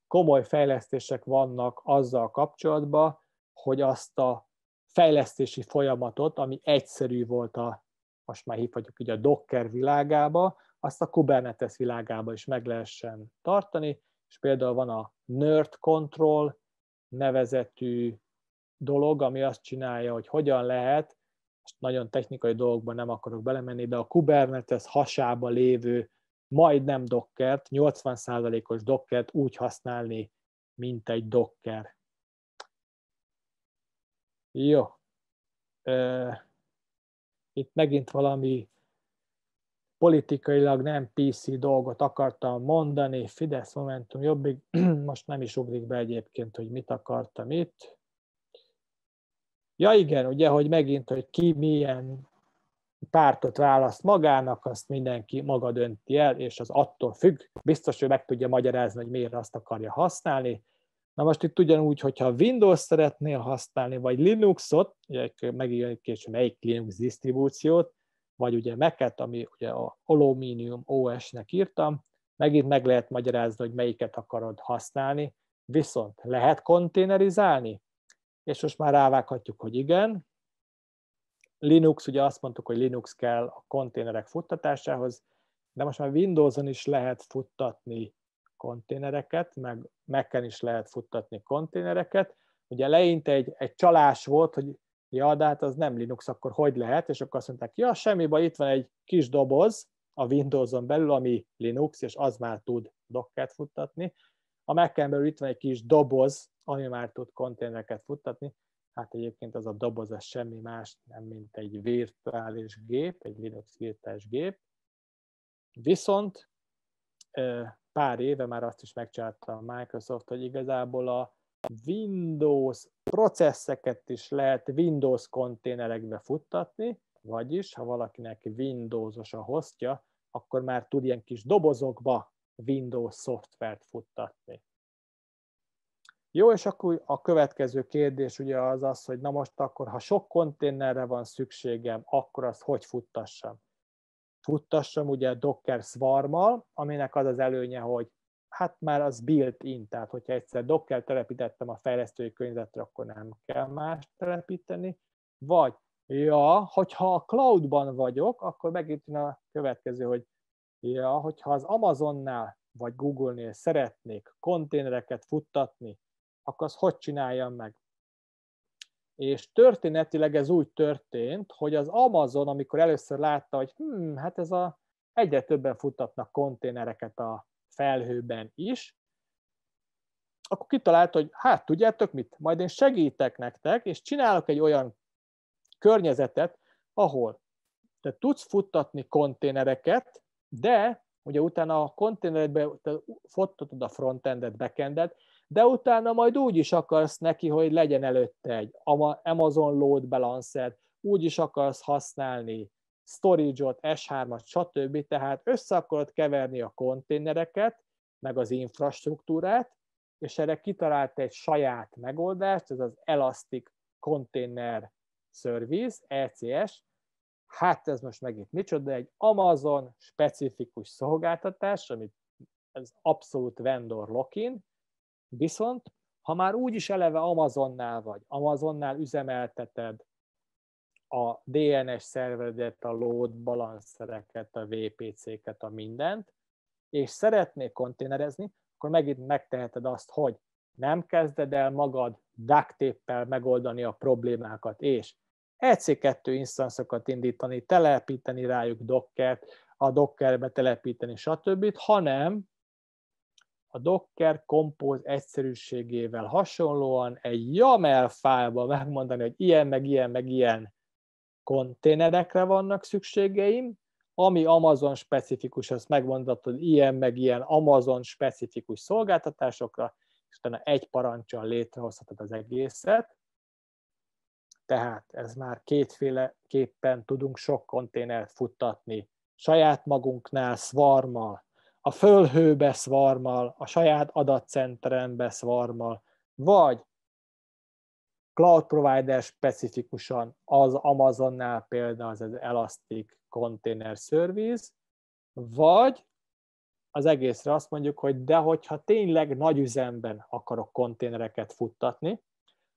komoly fejlesztések vannak azzal kapcsolatban, hogy azt a fejlesztési folyamatot, ami egyszerű volt a, most már hívhatjuk így a Docker világába, azt a Kubernetes világába is meg lehessen tartani, és például van a Nerd Control nevezetű dolog, ami azt csinálja, hogy hogyan lehet, most nagyon technikai dolgokban nem akarok belemenni, de a Kubernetes hasába lévő majdnem Dockert, 80%-os Dockert úgy használni, mint egy Docker. Jó. Itt megint valami politikailag nem PC dolgot akartam mondani, Fidesz, Momentum, Jobbik, most nem is ugrik be egyébként, hogy mit akartam itt. Ja igen, ugye, hogy megint, hogy ki milyen pártot választ magának, azt mindenki maga dönti el, és az attól függ. Biztos, hogy meg tudja magyarázni, hogy miért azt akarja használni. Na most itt ugyanúgy, hogyha Windows szeretnél használni, vagy Linuxot, ugye megint később melyik Linux disztribúciót, vagy ugye Mac-et, ami ugye a Aluminium OS-nek írtam, megint meg lehet magyarázni, hogy melyiket akarod használni, viszont lehet konténerizálni, és most már rávághatjuk, hogy igen. Linux, ugye azt mondtuk, hogy Linux kell a konténerek futtatásához, de most már Windows-on is lehet futtatni konténereket, meg Mac-en is lehet futtatni konténereket. Ugye leinte egy, egy csalás volt, hogy ja, de hát az nem Linux, akkor hogy lehet? És akkor azt mondták, ja, semmi baj, itt van egy kis doboz a Windows-on belül, ami Linux, és az már tud Dockert futtatni. A Mac-en belül itt van egy kis doboz, ami már tud konténereket futtatni. Hát egyébként az a doboz az semmi más, nem mint egy virtuális gép, egy Linux virtuális gép. Viszont pár éve már azt is megcsinálta a Microsoft, hogy igazából a Windows processzeket is lehet Windows konténerekbe futtatni, vagyis ha valakinek Windowsos a hostja, akkor már tud ilyen kis dobozokba Windows szoftvert futtatni. Jó, és akkor a következő kérdés ugye az az, hogy na most akkor, ha sok konténerre van szükségem, akkor azt hogy futtassam? Futtassam ugye Docker Swarm-mal, aminek az az előnye, hogy hát már az built-in, tehát hogyha egyszer Docker telepítettem a fejlesztői környezetre, akkor nem kell más telepíteni, vagy ja, hogyha a cloudban vagyok, akkor megint a következő, hogy ja, hogyha az Amazonnál vagy Google-nél szeretnék konténereket futtatni, akkor azt hogy csináljam meg? És történetileg ez úgy történt, hogy az Amazon, amikor először látta, hogy hm, hát ez a, egyre többen futtatnak konténereket a felhőben is, akkor kitalálta, hogy hát tudjátok mit, majd én segítek nektek, és csinálok egy olyan környezetet, ahol te tudsz futtatni konténereket, de ugye utána a konténerekbe futtatod a frontendet, backendet, de utána majd úgy is akarsz neki, hogy legyen előtte egy Amazon Load Balancer, úgy is akarsz használni storage-ot, S3-at, stb. Tehát össze akarod keverni a konténereket, meg az infrastruktúrát, és erre kitalált egy saját megoldást, ez az Elastic Container Service, ECS. Hát ez most megint micsoda, egy Amazon specifikus szolgáltatás, amit ez abszolút vendor lock-in, Viszont, ha már úgyis eleve Amazonnál vagy, Amazonnál üzemelteted a DNS szervedet, a load balancereket, a VPC-ket, a mindent, és szeretnék konténerezni, akkor megint megteheted azt, hogy nem kezded el magad duct megoldani a problémákat, és EC2 instancokat indítani, telepíteni rájuk Dockert, a Dockerbe telepíteni, stb., hanem a Docker Compose egyszerűségével hasonlóan egy YAML fájlba megmondani, hogy ilyen, meg ilyen, meg ilyen konténerekre vannak szükségeim, ami Amazon specifikus, azt megmondod, hogy ilyen, meg ilyen Amazon specifikus szolgáltatásokra, és utána egy parancsal létrehozhatod az egészet. Tehát ez már kétféleképpen tudunk sok konténert futtatni. Saját magunknál szvarmal, a fölhőbe szvarmal, a saját adatcenterembe szvarmal, vagy cloud provider specifikusan az Amazonnál például az Elastic Container Service, vagy az egészre azt mondjuk, hogy de hogyha tényleg nagy üzemben akarok konténereket futtatni,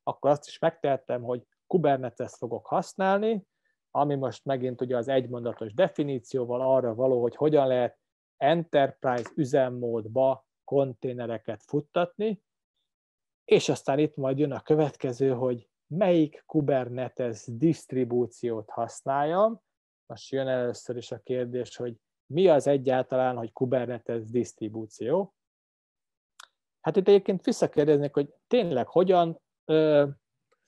akkor azt is megtehetem, hogy Kubernetes fogok használni, ami most megint ugye az egymondatos definícióval arra való, hogy hogyan lehet enterprise üzemmódba konténereket futtatni, és aztán itt majd jön a következő, hogy melyik Kubernetes disztribúciót használjam. Most jön először is a kérdés, hogy mi az egyáltalán, hogy Kubernetes disztribúció. Hát itt egyébként visszakérdeznék, hogy tényleg hogyan ö,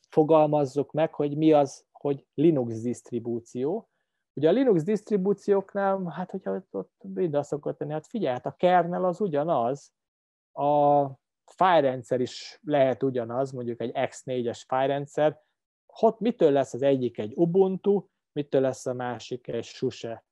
fogalmazzuk meg, hogy mi az, hogy Linux disztribúció. Ugye a Linux disztribúcióknál, hát hogyha ott, ott mind szokott tenni, hát figyelj, hát a kernel az ugyanaz, a fájrendszer is lehet ugyanaz, mondjuk egy X4-es fájrendszer, ott mitől lesz az egyik egy Ubuntu, mitől lesz a másik egy SUSE.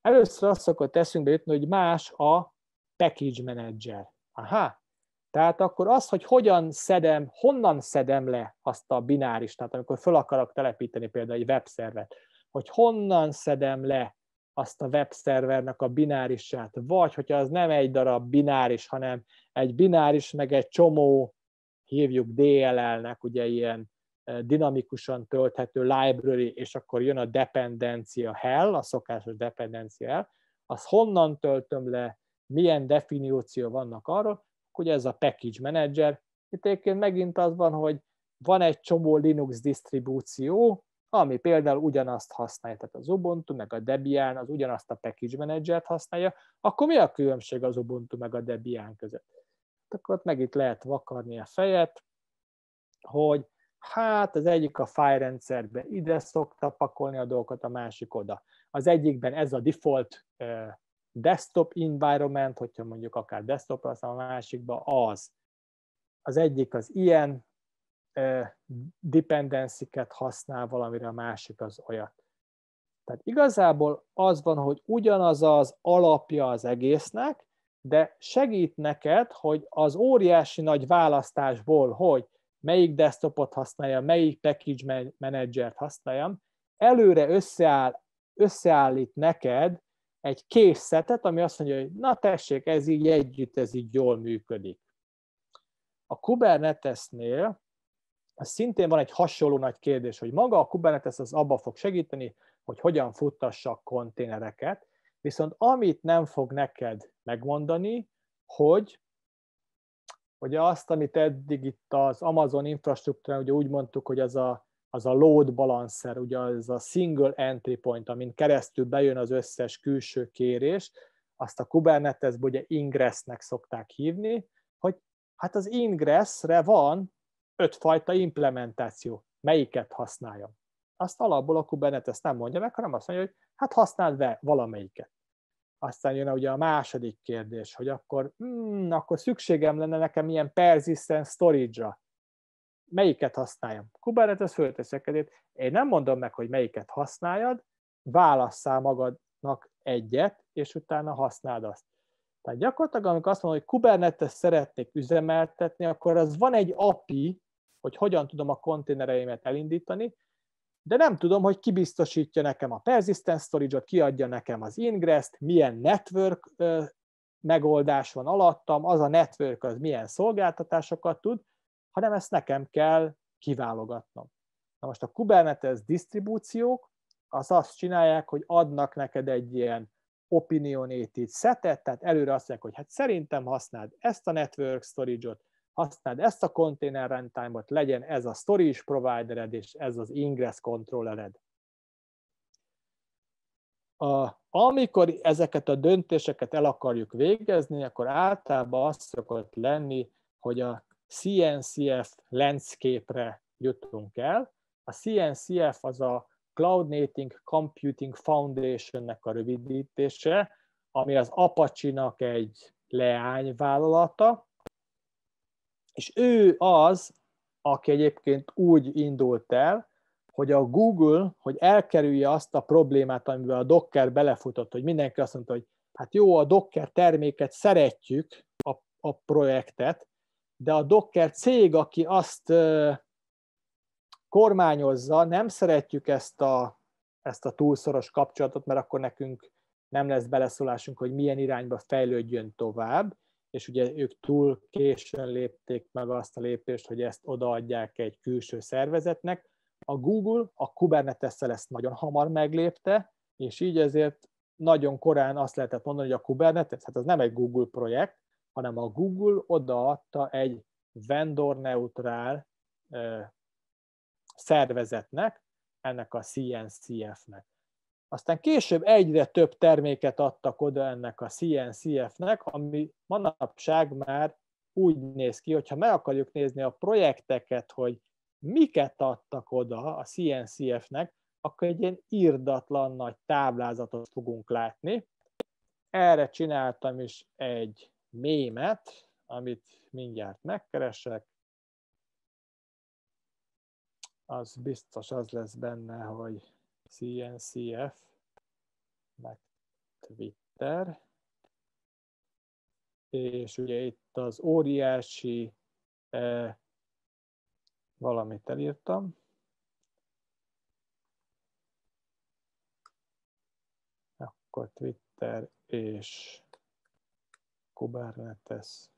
Először azt szokott eszünkbe jutni, hogy más a package manager. Aha, tehát akkor az, hogy hogyan szedem, honnan szedem le azt a bináris, tehát amikor fel akarok telepíteni például egy webszervet, hogy honnan szedem le azt a webszervernek a binárisát, vagy hogyha az nem egy darab bináris, hanem egy bináris, meg egy csomó, hívjuk DLL-nek, ugye ilyen dinamikusan tölthető library, és akkor jön a dependencia hell, a szokásos dependencia hell, az honnan töltöm le, milyen definíció vannak arról, ugye ez a package manager. Itt egyébként megint az van, hogy van egy csomó Linux disztribúció, ami például ugyanazt használja, tehát az Ubuntu meg a Debian az ugyanazt a package managert használja, akkor mi a különbség az Ubuntu meg a Debian között? Akkor ott meg itt lehet vakarni a fejet, hogy hát az egyik a file rendszerbe ide szokta pakolni a dolgokat, a másik oda. Az egyikben ez a default desktop environment, hogyha mondjuk akár desktopra, aztán a másikban az. Az egyik az ilyen dependency-ket használ valamire, a másik az olyat. Tehát igazából az van, hogy ugyanaz az alapja az egésznek, de segít neked, hogy az óriási nagy választásból, hogy melyik desktopot használjam, melyik package managert használjam, előre összeáll, összeállít neked egy készetet, ami azt mondja, hogy na tessék, ez így együtt, ez így jól működik. A Kubernetesnél az szintén van egy hasonló nagy kérdés, hogy maga a Kubernetes az abba fog segíteni, hogy hogyan futtassa a konténereket, viszont amit nem fog neked megmondani, hogy ugye azt, amit eddig itt az Amazon infrastruktúrán, ugye úgy mondtuk, hogy az a, az a load balancer, ugye az a single entry point, amin keresztül bejön az összes külső kérés, azt a kubernetes ugye ingressnek szokták hívni, hogy hát az ingressre van ötfajta implementáció, melyiket használjam. Azt alapból a Kubernetes nem mondja meg, hanem azt mondja, hogy hát használd be valamelyiket. Aztán jön ugye a második kérdés, hogy akkor, hmm, akkor szükségem lenne nekem ilyen persistent storage-ra. Melyiket használjam? Kubernetes fölteszekedét. Én nem mondom meg, hogy melyiket használjad, válasszál magadnak egyet, és utána használd azt. Tehát gyakorlatilag, amikor azt mondom, hogy Kubernetes szeretnék üzemeltetni, akkor az van egy API, hogy hogyan tudom a konténereimet elindítani, de nem tudom, hogy ki biztosítja nekem a persistent storage-ot, ki adja nekem az ingress-t, milyen network megoldás van alattam, az a network az milyen szolgáltatásokat tud, hanem ezt nekem kell kiválogatnom. Na most a Kubernetes disztribúciók az azt csinálják, hogy adnak neked egy ilyen opinionated setet, tehát előre azt mondják, hogy hát szerintem használd ezt a network storage-ot, használd ezt a container runtime-ot, legyen ez a storage providered, és ez az ingress controllered. A, amikor ezeket a döntéseket el akarjuk végezni, akkor általában azt szokott lenni, hogy a CNCF landscape-re jutunk el. A CNCF az a Cloud Native Computing Foundation-nek a rövidítése, ami az Apache-nak egy leányvállalata, és ő az, aki egyébként úgy indult el, hogy a Google, hogy elkerülje azt a problémát, amiben a Docker belefutott, hogy mindenki azt mondta, hogy hát jó, a Docker terméket szeretjük, a, a projektet, de a Docker cég, aki azt kormányozza, nem szeretjük ezt a, ezt a túlszoros kapcsolatot, mert akkor nekünk nem lesz beleszólásunk, hogy milyen irányba fejlődjön tovább, és ugye ők túl későn lépték meg azt a lépést, hogy ezt odaadják egy külső szervezetnek. A Google a Kubernetes-szel ezt nagyon hamar meglépte, és így ezért nagyon korán azt lehetett mondani, hogy a Kubernetes, hát az nem egy Google projekt, hanem a Google odaadta egy vendor-neutrál szervezetnek, ennek a CNCF-nek. Aztán később egyre több terméket adtak oda ennek a CNCF-nek, ami manapság már úgy néz ki, hogyha meg akarjuk nézni a projekteket, hogy miket adtak oda a CNCF-nek, akkor egy ilyen írdatlan nagy táblázatot fogunk látni. Erre csináltam is egy mémet, amit mindjárt megkeresek. Az biztos az lesz benne, hogy CNCF, meg Twitter, és ugye itt az óriási eh, valamit elírtam, akkor Twitter és Kubernetes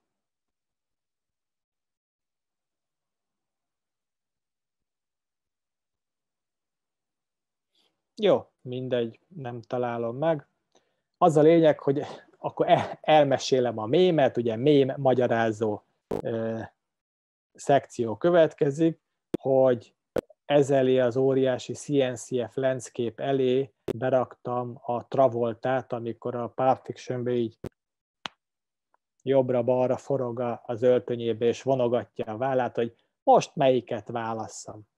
Jó, mindegy, nem találom meg. Az a lényeg, hogy akkor elmesélem a mémet, ugye mém magyarázó szekció következik, hogy ez elé az óriási CNCF landscape elé beraktam a Travoltát, amikor a Pulp fiction így jobbra-balra forog az öltönyébe, és vonogatja a vállát, hogy most melyiket válasszam.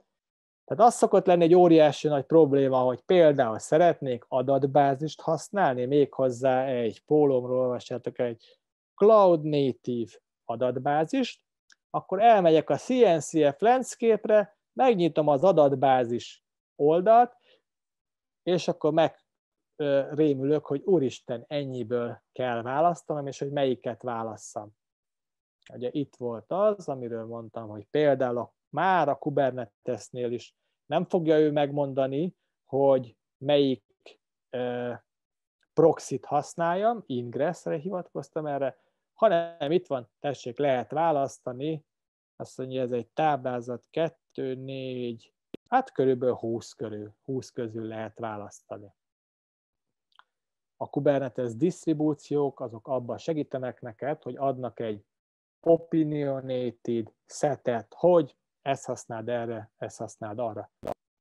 Tehát az szokott lenni egy óriási nagy probléma, hogy például szeretnék adatbázist használni, méghozzá egy pólomról olvassátok egy Cloud Native adatbázist, akkor elmegyek a CNCF landscape-re, megnyitom az adatbázis oldalt, és akkor meg rémülök, hogy úristen, ennyiből kell választanom, és hogy melyiket válasszam. Ugye itt volt az, amiről mondtam, hogy például a, már a Kubernetesnél is nem fogja ő megmondani, hogy melyik e, proxit használjam, ingressre hivatkoztam erre, hanem itt van, tessék, lehet választani, azt mondja, ez egy táblázat, 2, 4, hát körülbelül 20 körül, 20 közül lehet választani. A Kubernetes disztribúciók, azok abban segítenek neked, hogy adnak egy opinionated setet, hogy ezt használd erre, ezt használd arra.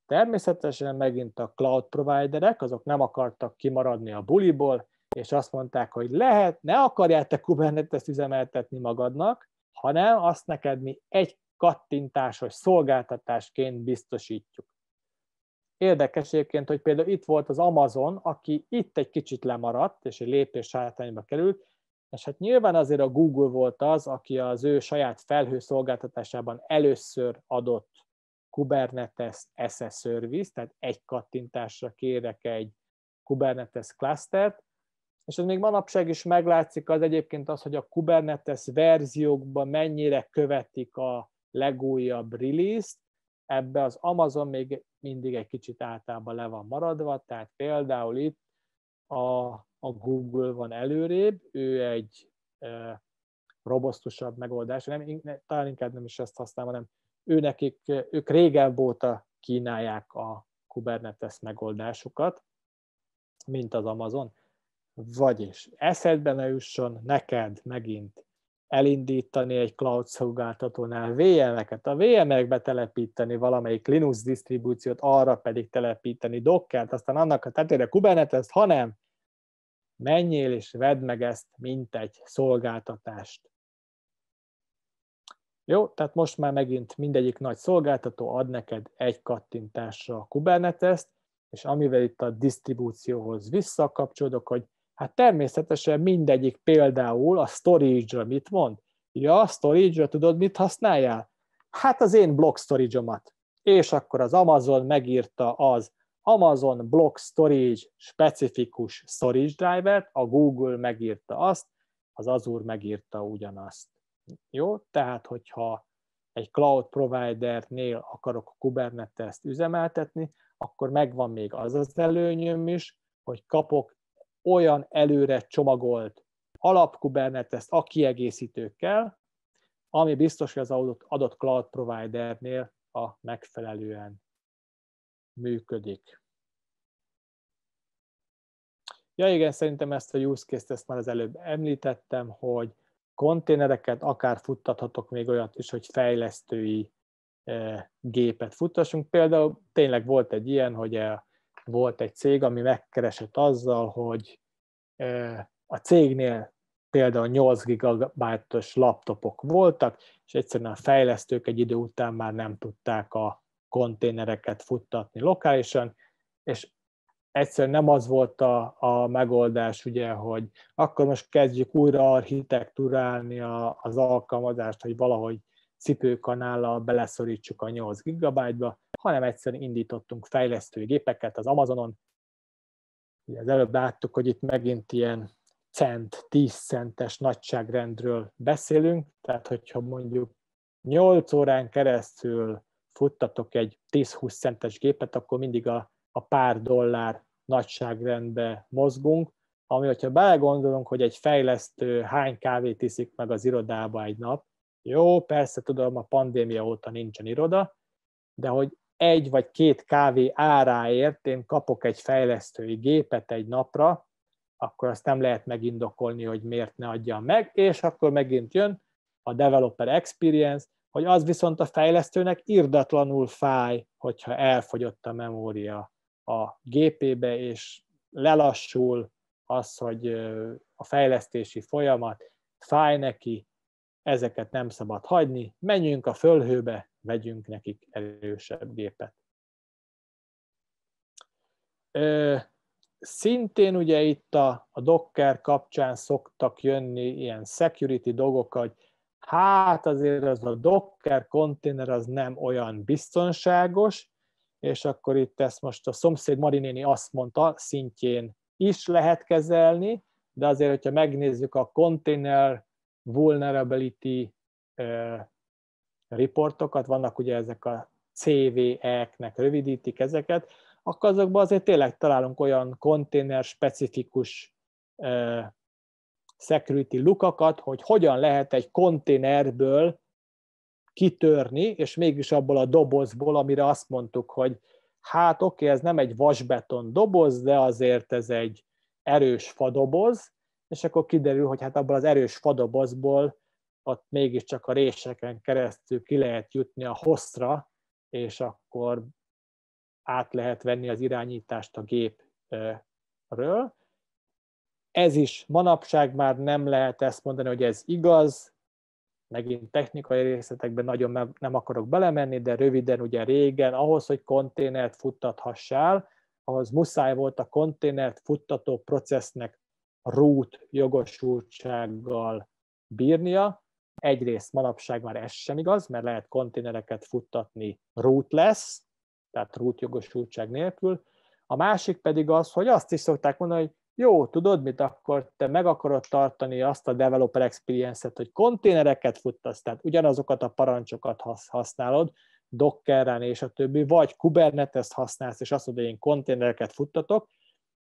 Természetesen megint a cloud providerek, azok nem akartak kimaradni a buliból, és azt mondták, hogy lehet, ne akarjátok Kubernetes üzemeltetni magadnak, hanem azt neked mi egy kattintásos szolgáltatásként biztosítjuk. Érdekes egyébként, hogy például itt volt az Amazon, aki itt egy kicsit lemaradt, és egy lépés hátrányba került, és hát nyilván azért a Google volt az, aki az ő saját felhőszolgáltatásában először adott Kubernetes a service, tehát egy kattintásra kérek egy Kubernetes clustert, és ez még manapság is meglátszik az egyébként az, hogy a Kubernetes verziókban mennyire követik a legújabb release-t, ebbe az Amazon még mindig egy kicsit általában le van maradva, tehát például itt a, a Google van előrébb, ő egy e, robosztusabb megoldás, nem, talán inkább nem is ezt használom, hanem ő nekik, ők régebb óta kínálják a Kubernetes megoldásukat, mint az Amazon. Vagyis eszedbe ne jusson neked megint elindítani egy cloud szolgáltatónál VM-eket, a VM-ekbe telepíteni valamelyik Linux disztribúciót, arra pedig telepíteni Dockert, aztán annak a tetére Kubernetes, hanem menjél és vedd meg ezt, mint egy szolgáltatást. Jó, tehát most már megint mindegyik nagy szolgáltató ad neked egy kattintásra a Kubernetes-t, és amivel itt a disztribúcióhoz visszakapcsolódok, hogy hát természetesen mindegyik például a storage-ra mit mond? Ja, a storage-ra tudod, mit használjál? hát az én block storage-omat. És akkor az Amazon megírta az Amazon Block Storage specifikus storage driver a Google megírta azt, az Azure megírta ugyanazt. Jó? Tehát, hogyha egy cloud providernél akarok a Kubernetes-t üzemeltetni, akkor megvan még az az előnyöm is, hogy kapok olyan előre csomagolt alap Kubernetes-t a kiegészítőkkel, ami biztos, hogy az adott cloud providernél a megfelelően működik. Ja igen, szerintem ezt a use case-t ezt már az előbb említettem, hogy konténereket akár futtathatok még olyat is, hogy fejlesztői eh, gépet futtassunk. Például tényleg volt egy ilyen, hogy eh, volt egy cég, ami megkeresett azzal, hogy eh, a cégnél például 8 gigabájtos laptopok voltak, és egyszerűen a fejlesztők egy idő után már nem tudták a konténereket futtatni lokálisan, és egyszerűen nem az volt a, a megoldás, ugye, hogy akkor most kezdjük újra architektúrálni a, az alkalmazást, hogy valahogy cipőkanállal beleszorítsuk a 8 GB-ba, hanem egyszerűen indítottunk fejlesztő gépeket az Amazonon. Ugye az előbb láttuk, hogy itt megint ilyen cent, 10 centes nagyságrendről beszélünk, tehát hogyha mondjuk 8 órán keresztül futtatok egy 10-20 centes gépet, akkor mindig a, a pár dollár nagyságrendbe mozgunk, ami, hogyha belegondolunk, hogy egy fejlesztő hány kávét iszik meg az irodába egy nap, jó, persze tudom, a pandémia óta nincsen iroda, de hogy egy vagy két kávé áráért én kapok egy fejlesztői gépet egy napra, akkor azt nem lehet megindokolni, hogy miért ne adjam meg, és akkor megint jön a developer experience, hogy az viszont a fejlesztőnek irdatlanul fáj, hogyha elfogyott a memória a gépébe, és lelassul az, hogy a fejlesztési folyamat fáj neki, ezeket nem szabad hagyni, menjünk a fölhőbe, vegyünk nekik erősebb gépet. Szintén ugye itt a, a Docker kapcsán szoktak jönni ilyen security dolgok, hogy hát azért az a Docker konténer az nem olyan biztonságos, és akkor itt ezt most a szomszéd Marinéni azt mondta, szintjén is lehet kezelni, de azért, hogyha megnézzük a container vulnerability riportokat, vannak ugye ezek a CVE-knek rövidítik ezeket, akkor azokban azért tényleg találunk olyan konténer specifikus security lukakat, hogy hogyan lehet egy konténerből kitörni, és mégis abból a dobozból, amire azt mondtuk, hogy hát oké, okay, ez nem egy vasbeton doboz, de azért ez egy erős fadoboz, és akkor kiderül, hogy hát abból az erős fadobozból ott mégiscsak a réseken keresztül ki lehet jutni a hosszra, és akkor át lehet venni az irányítást a gépről. Ez is manapság már nem lehet ezt mondani, hogy ez igaz, megint technikai részletekben nagyon nem akarok belemenni, de röviden ugye régen, ahhoz, hogy konténert futtathassál, ahhoz muszáj volt a konténert futtató processznek root jogosultsággal bírnia. Egyrészt manapság már ez sem igaz, mert lehet konténereket futtatni rootless, tehát root jogosultság nélkül. A másik pedig az, hogy azt is szokták mondani, hogy jó, tudod mit, akkor te meg akarod tartani azt a developer experience-et, hogy konténereket futtasz, tehát ugyanazokat a parancsokat használod, Dockeren és a többi, vagy Kubernetes-t használsz, és azt mondod, hogy én konténereket futtatok,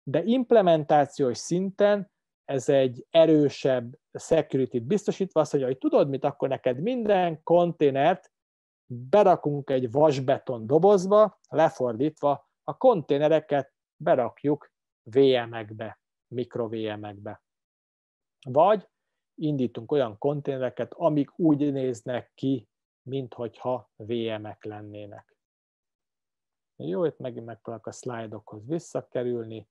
de implementációs szinten ez egy erősebb security-t biztosítva, azt mondja, hogy tudod mit, akkor neked minden konténert berakunk egy vasbeton dobozba, lefordítva, a konténereket berakjuk VM-ekbe, mikro VM-ekbe. Vagy indítunk olyan konténereket, amik úgy néznek ki, minthogyha VM-ek lennének. Jó, itt megint megpróbálok a szlájdokhoz visszakerülni.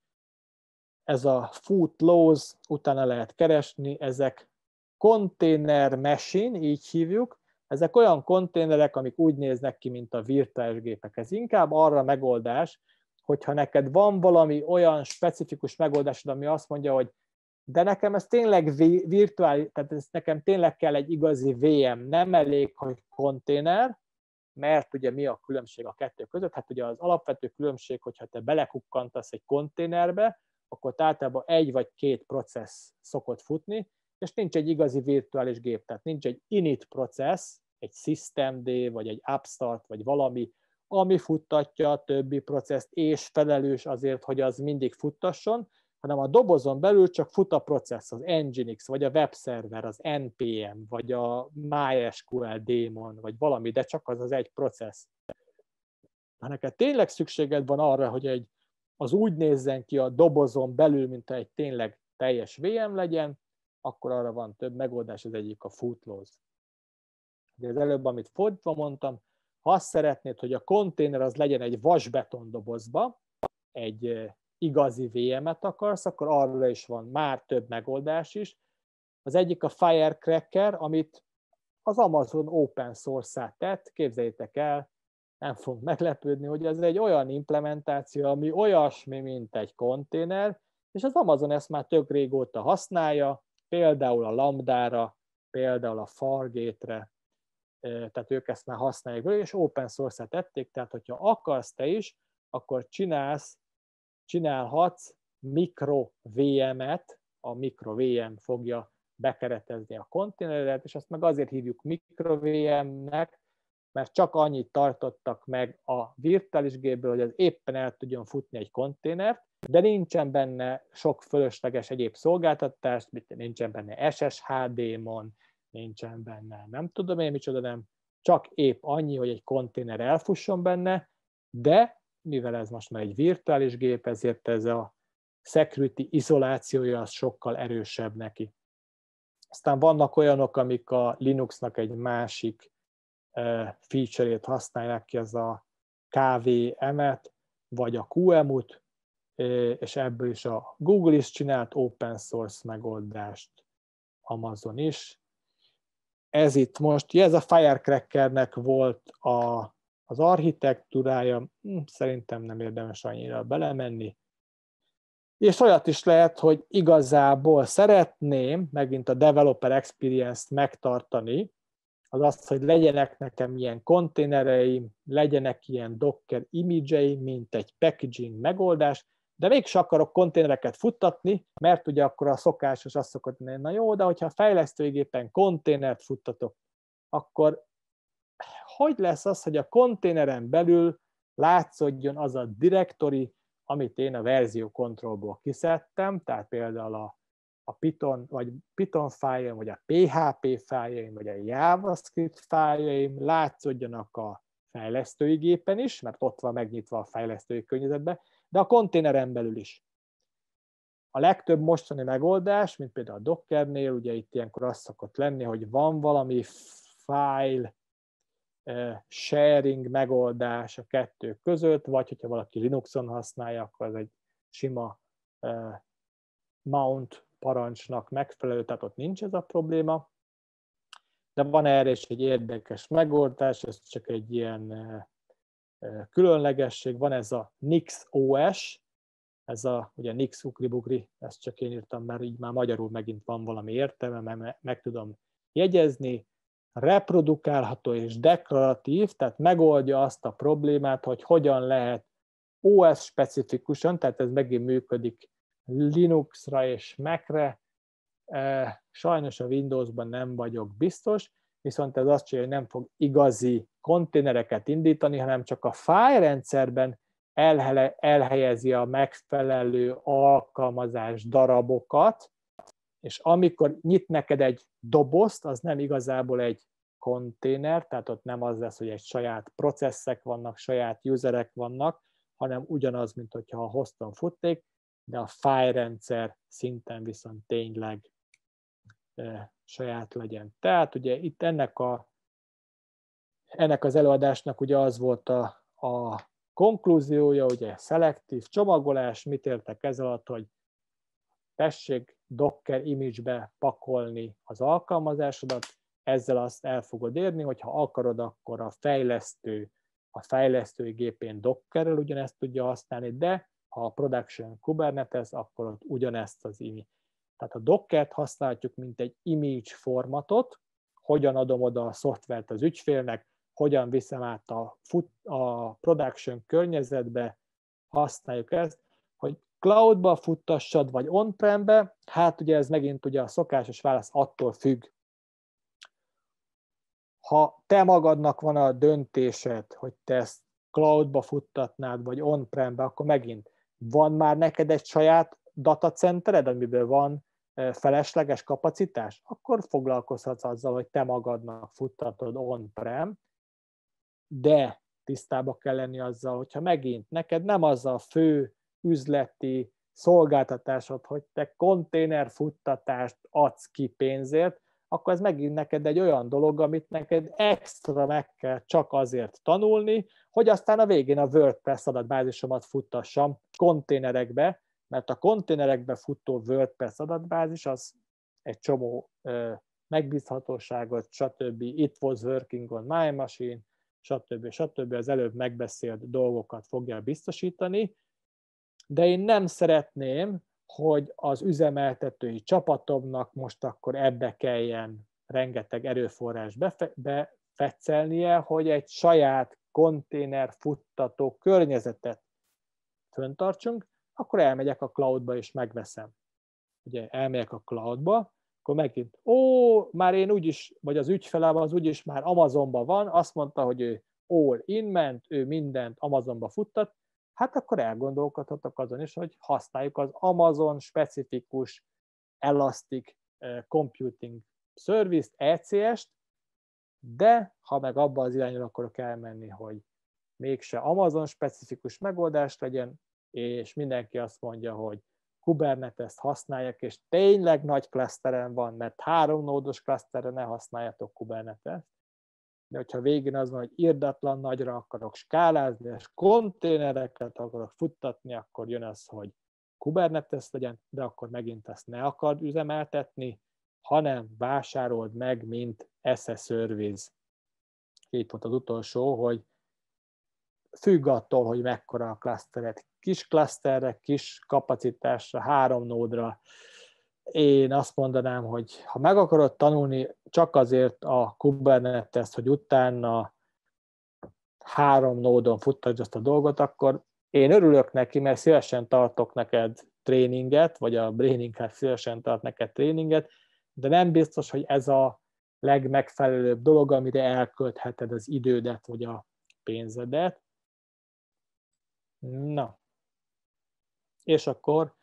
Ez a foot laws, utána lehet keresni, ezek container machine, így hívjuk, ezek olyan konténerek, amik úgy néznek ki, mint a virtuális gépek. Ez inkább arra megoldás, hogyha neked van valami olyan specifikus megoldásod, ami azt mondja, hogy de nekem ez tényleg virtuális, tehát ez nekem tényleg kell egy igazi VM, nem elég, hogy konténer, mert ugye mi a különbség a kettő között? Hát ugye az alapvető különbség, hogyha te belekukkantasz egy konténerbe, akkor általában egy vagy két processz szokott futni, és nincs egy igazi virtuális gép, tehát nincs egy init processz, egy systemd, vagy egy upstart, vagy valami, ami futtatja a többi processzt, és felelős azért, hogy az mindig futtasson, hanem a dobozon belül csak fut a processz, az Nginx, vagy a webserver, az NPM, vagy a MySQL daemon, vagy valami, de csak az az egy processz. Ha neked tényleg szükséged van arra, hogy egy, az úgy nézzen ki a dobozon belül, mint egy tényleg teljes VM legyen, akkor arra van több megoldás, az egyik a Footloose. De az előbb, amit fordítva mondtam, ha azt szeretnéd, hogy a konténer az legyen egy vasbeton dobozba, egy igazi VM-et akarsz, akkor arra is van már több megoldás is. Az egyik a Firecracker, amit az Amazon open source-át tett, képzeljétek el, nem fog meglepődni, hogy ez egy olyan implementáció, ami olyasmi, mint egy konténer, és az Amazon ezt már tök régóta használja, például a Lambda-ra, például a Fargate-re, tehát ők ezt már használják, és open source-et tették, tehát hogyha akarsz te is, akkor csinálsz csinálhatsz mikro VM-et, a mikro VM fogja bekeretezni a konténeret, és azt meg azért hívjuk mikro VM-nek, mert csak annyit tartottak meg a virtuális gépből, hogy az éppen el tudjon futni egy konténert, de nincsen benne sok fölösleges egyéb szolgáltatás, nincsen benne SSH démon, nincsen benne nem tudom én micsoda, nem, csak épp annyi, hogy egy konténer elfusson benne, de mivel ez most már egy virtuális gép, ezért ez a security izolációja az sokkal erősebb neki. Aztán vannak olyanok, amik a Linuxnak egy másik feature-ét használják ki, az a KVM-et, vagy a QEMU-t, és ebből is a Google is csinált open source megoldást, Amazon is. Ez itt most, ez a Firecrackernek volt a az architektúrája hm, szerintem nem érdemes annyira belemenni. És olyat is lehet, hogy igazából szeretném megint a developer experience-t megtartani, az azt, hogy legyenek nekem ilyen konténereim, legyenek ilyen Docker image mint egy packaging megoldás, de mégis akarok konténereket futtatni, mert ugye akkor a szokásos azt szokott lenni, na jó, de hogyha fejlesztőgépen konténert futtatok, akkor hogy lesz az, hogy a konténeren belül látszódjon az a direktori, amit én a verzió kontrollból kiszedtem, tehát például a, a Python, vagy Python fájljaim, vagy a PHP fájljaim, vagy a JavaScript fájljaim látszódjanak a fejlesztői gépen is, mert ott van megnyitva a fejlesztői környezetben, de a konténeren belül is. A legtöbb mostani megoldás, mint például a Dockernél, ugye itt ilyenkor az szokott lenni, hogy van valami file sharing megoldás a kettő között, vagy hogyha valaki Linuxon használja, akkor ez egy sima mount parancsnak megfelelő, tehát ott nincs ez a probléma. De van erre is egy érdekes megoldás, ez csak egy ilyen különlegesség, van ez a Nix OS, ez a ugye Nix Ukribugri, ezt csak én írtam, mert így már magyarul megint van valami értelme, mert meg tudom jegyezni, reprodukálható és deklaratív, tehát megoldja azt a problémát, hogy hogyan lehet OS specifikusan, tehát ez megint működik Linuxra és Macre, sajnos a Windowsban nem vagyok biztos, viszont ez azt csinálja, hogy nem fog igazi konténereket indítani, hanem csak a fájrendszerben elhelyezi a megfelelő alkalmazás darabokat, és amikor nyit neked egy dobozt, az nem igazából egy konténer, tehát ott nem az lesz, hogy egy saját processzek vannak, saját userek vannak, hanem ugyanaz, mint hogyha a hoston futték, de a file rendszer szinten viszont tényleg saját legyen. Tehát ugye itt ennek, a, ennek az előadásnak ugye az volt a, a konklúziója, ugye szelektív csomagolás, mit értek ez alatt, hogy tessék Docker image-be pakolni az alkalmazásodat, ezzel azt el fogod érni, hogyha akarod, akkor a fejlesztő a fejlesztői gépén Dockerrel ugyanezt tudja használni, de ha a production Kubernetes, akkor ott ugyanezt az. Tehát a Dockert használjuk, mint egy image formatot, hogyan adom oda a szoftvert az ügyfélnek, hogyan viszem át a, fut, a production környezetbe, használjuk ezt, hogy cloudba futtassad, vagy on-prembe, hát ugye ez megint ugye a szokásos válasz attól függ. Ha te magadnak van a döntésed, hogy te ezt cloudba futtatnád, vagy on-prembe, akkor megint van már neked egy saját datacentered, amiből van felesleges kapacitás, akkor foglalkozhatsz azzal, hogy te magadnak futtatod on-prem, de tisztába kell lenni azzal, hogyha megint neked nem az a fő üzleti szolgáltatásod, hogy te konténerfuttatást adsz ki pénzért, akkor ez megint neked egy olyan dolog, amit neked extra meg kell csak azért tanulni, hogy aztán a végén a WordPress adatbázisomat futtassam konténerekbe, mert a konténerekbe futó WordPress adatbázis az egy csomó megbízhatóságot, stb. It was working on my machine, stb. stb. az előbb megbeszélt dolgokat fogja biztosítani, de én nem szeretném, hogy az üzemeltetői csapatomnak most akkor ebbe kelljen rengeteg erőforrás befetszelnie, hogy egy saját konténer futtató környezetet föntartsunk, akkor elmegyek a cloudba és megveszem. Ugye elmegyek a cloudba, akkor megint, ó, már én úgyis, vagy az ügyfelem az úgyis már Amazonban van, azt mondta, hogy ő all in ment, ő mindent Amazonba futtat, hát akkor elgondolkodhatok azon is, hogy használjuk az Amazon specifikus Elastic eh, Computing Service-t, ECS-t, de ha meg abba az irányra akarok elmenni, hogy mégse Amazon specifikus megoldás legyen, és mindenki azt mondja, hogy Kubernetes-t használják, és tényleg nagy klaszteren van, mert három nódos klaszteren ne használjatok Kubernetes-t, de hogyha végén az van, hogy irdatlan nagyra akarok skálázni, és konténereket akarok futtatni, akkor jön az, hogy Kubernetes legyen, de akkor megint ezt ne akard üzemeltetni, hanem vásárold meg, mint SS Service. Itt volt az utolsó, hogy függ attól, hogy mekkora a klaszteret. Kis klaszterre, kis kapacitásra, három nódra. Én azt mondanám, hogy ha meg akarod tanulni csak azért a Kubernetes, hogy utána három nódon futtasd ezt a dolgot, akkor én örülök neki, mert szívesen tartok neked tréninget, vagy a Braininghez szívesen tart neked tréninget, de nem biztos, hogy ez a legmegfelelőbb dolog, amire elköltheted az idődet, vagy a pénzedet. Na. És akkor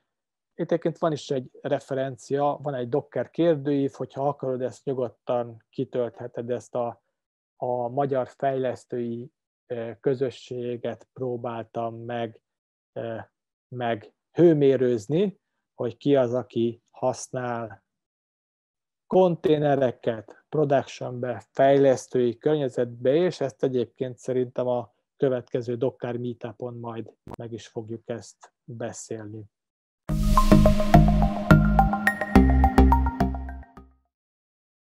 itt van is egy referencia, van egy Docker kérdőív, hogyha akarod, ezt nyugodtan kitöltheted ezt a, a magyar fejlesztői közösséget próbáltam meg, meg hőmérőzni, hogy ki az, aki használ konténereket productionbe, fejlesztői környezetbe, és ezt egyébként szerintem a következő Docker Meetupon majd meg is fogjuk ezt beszélni.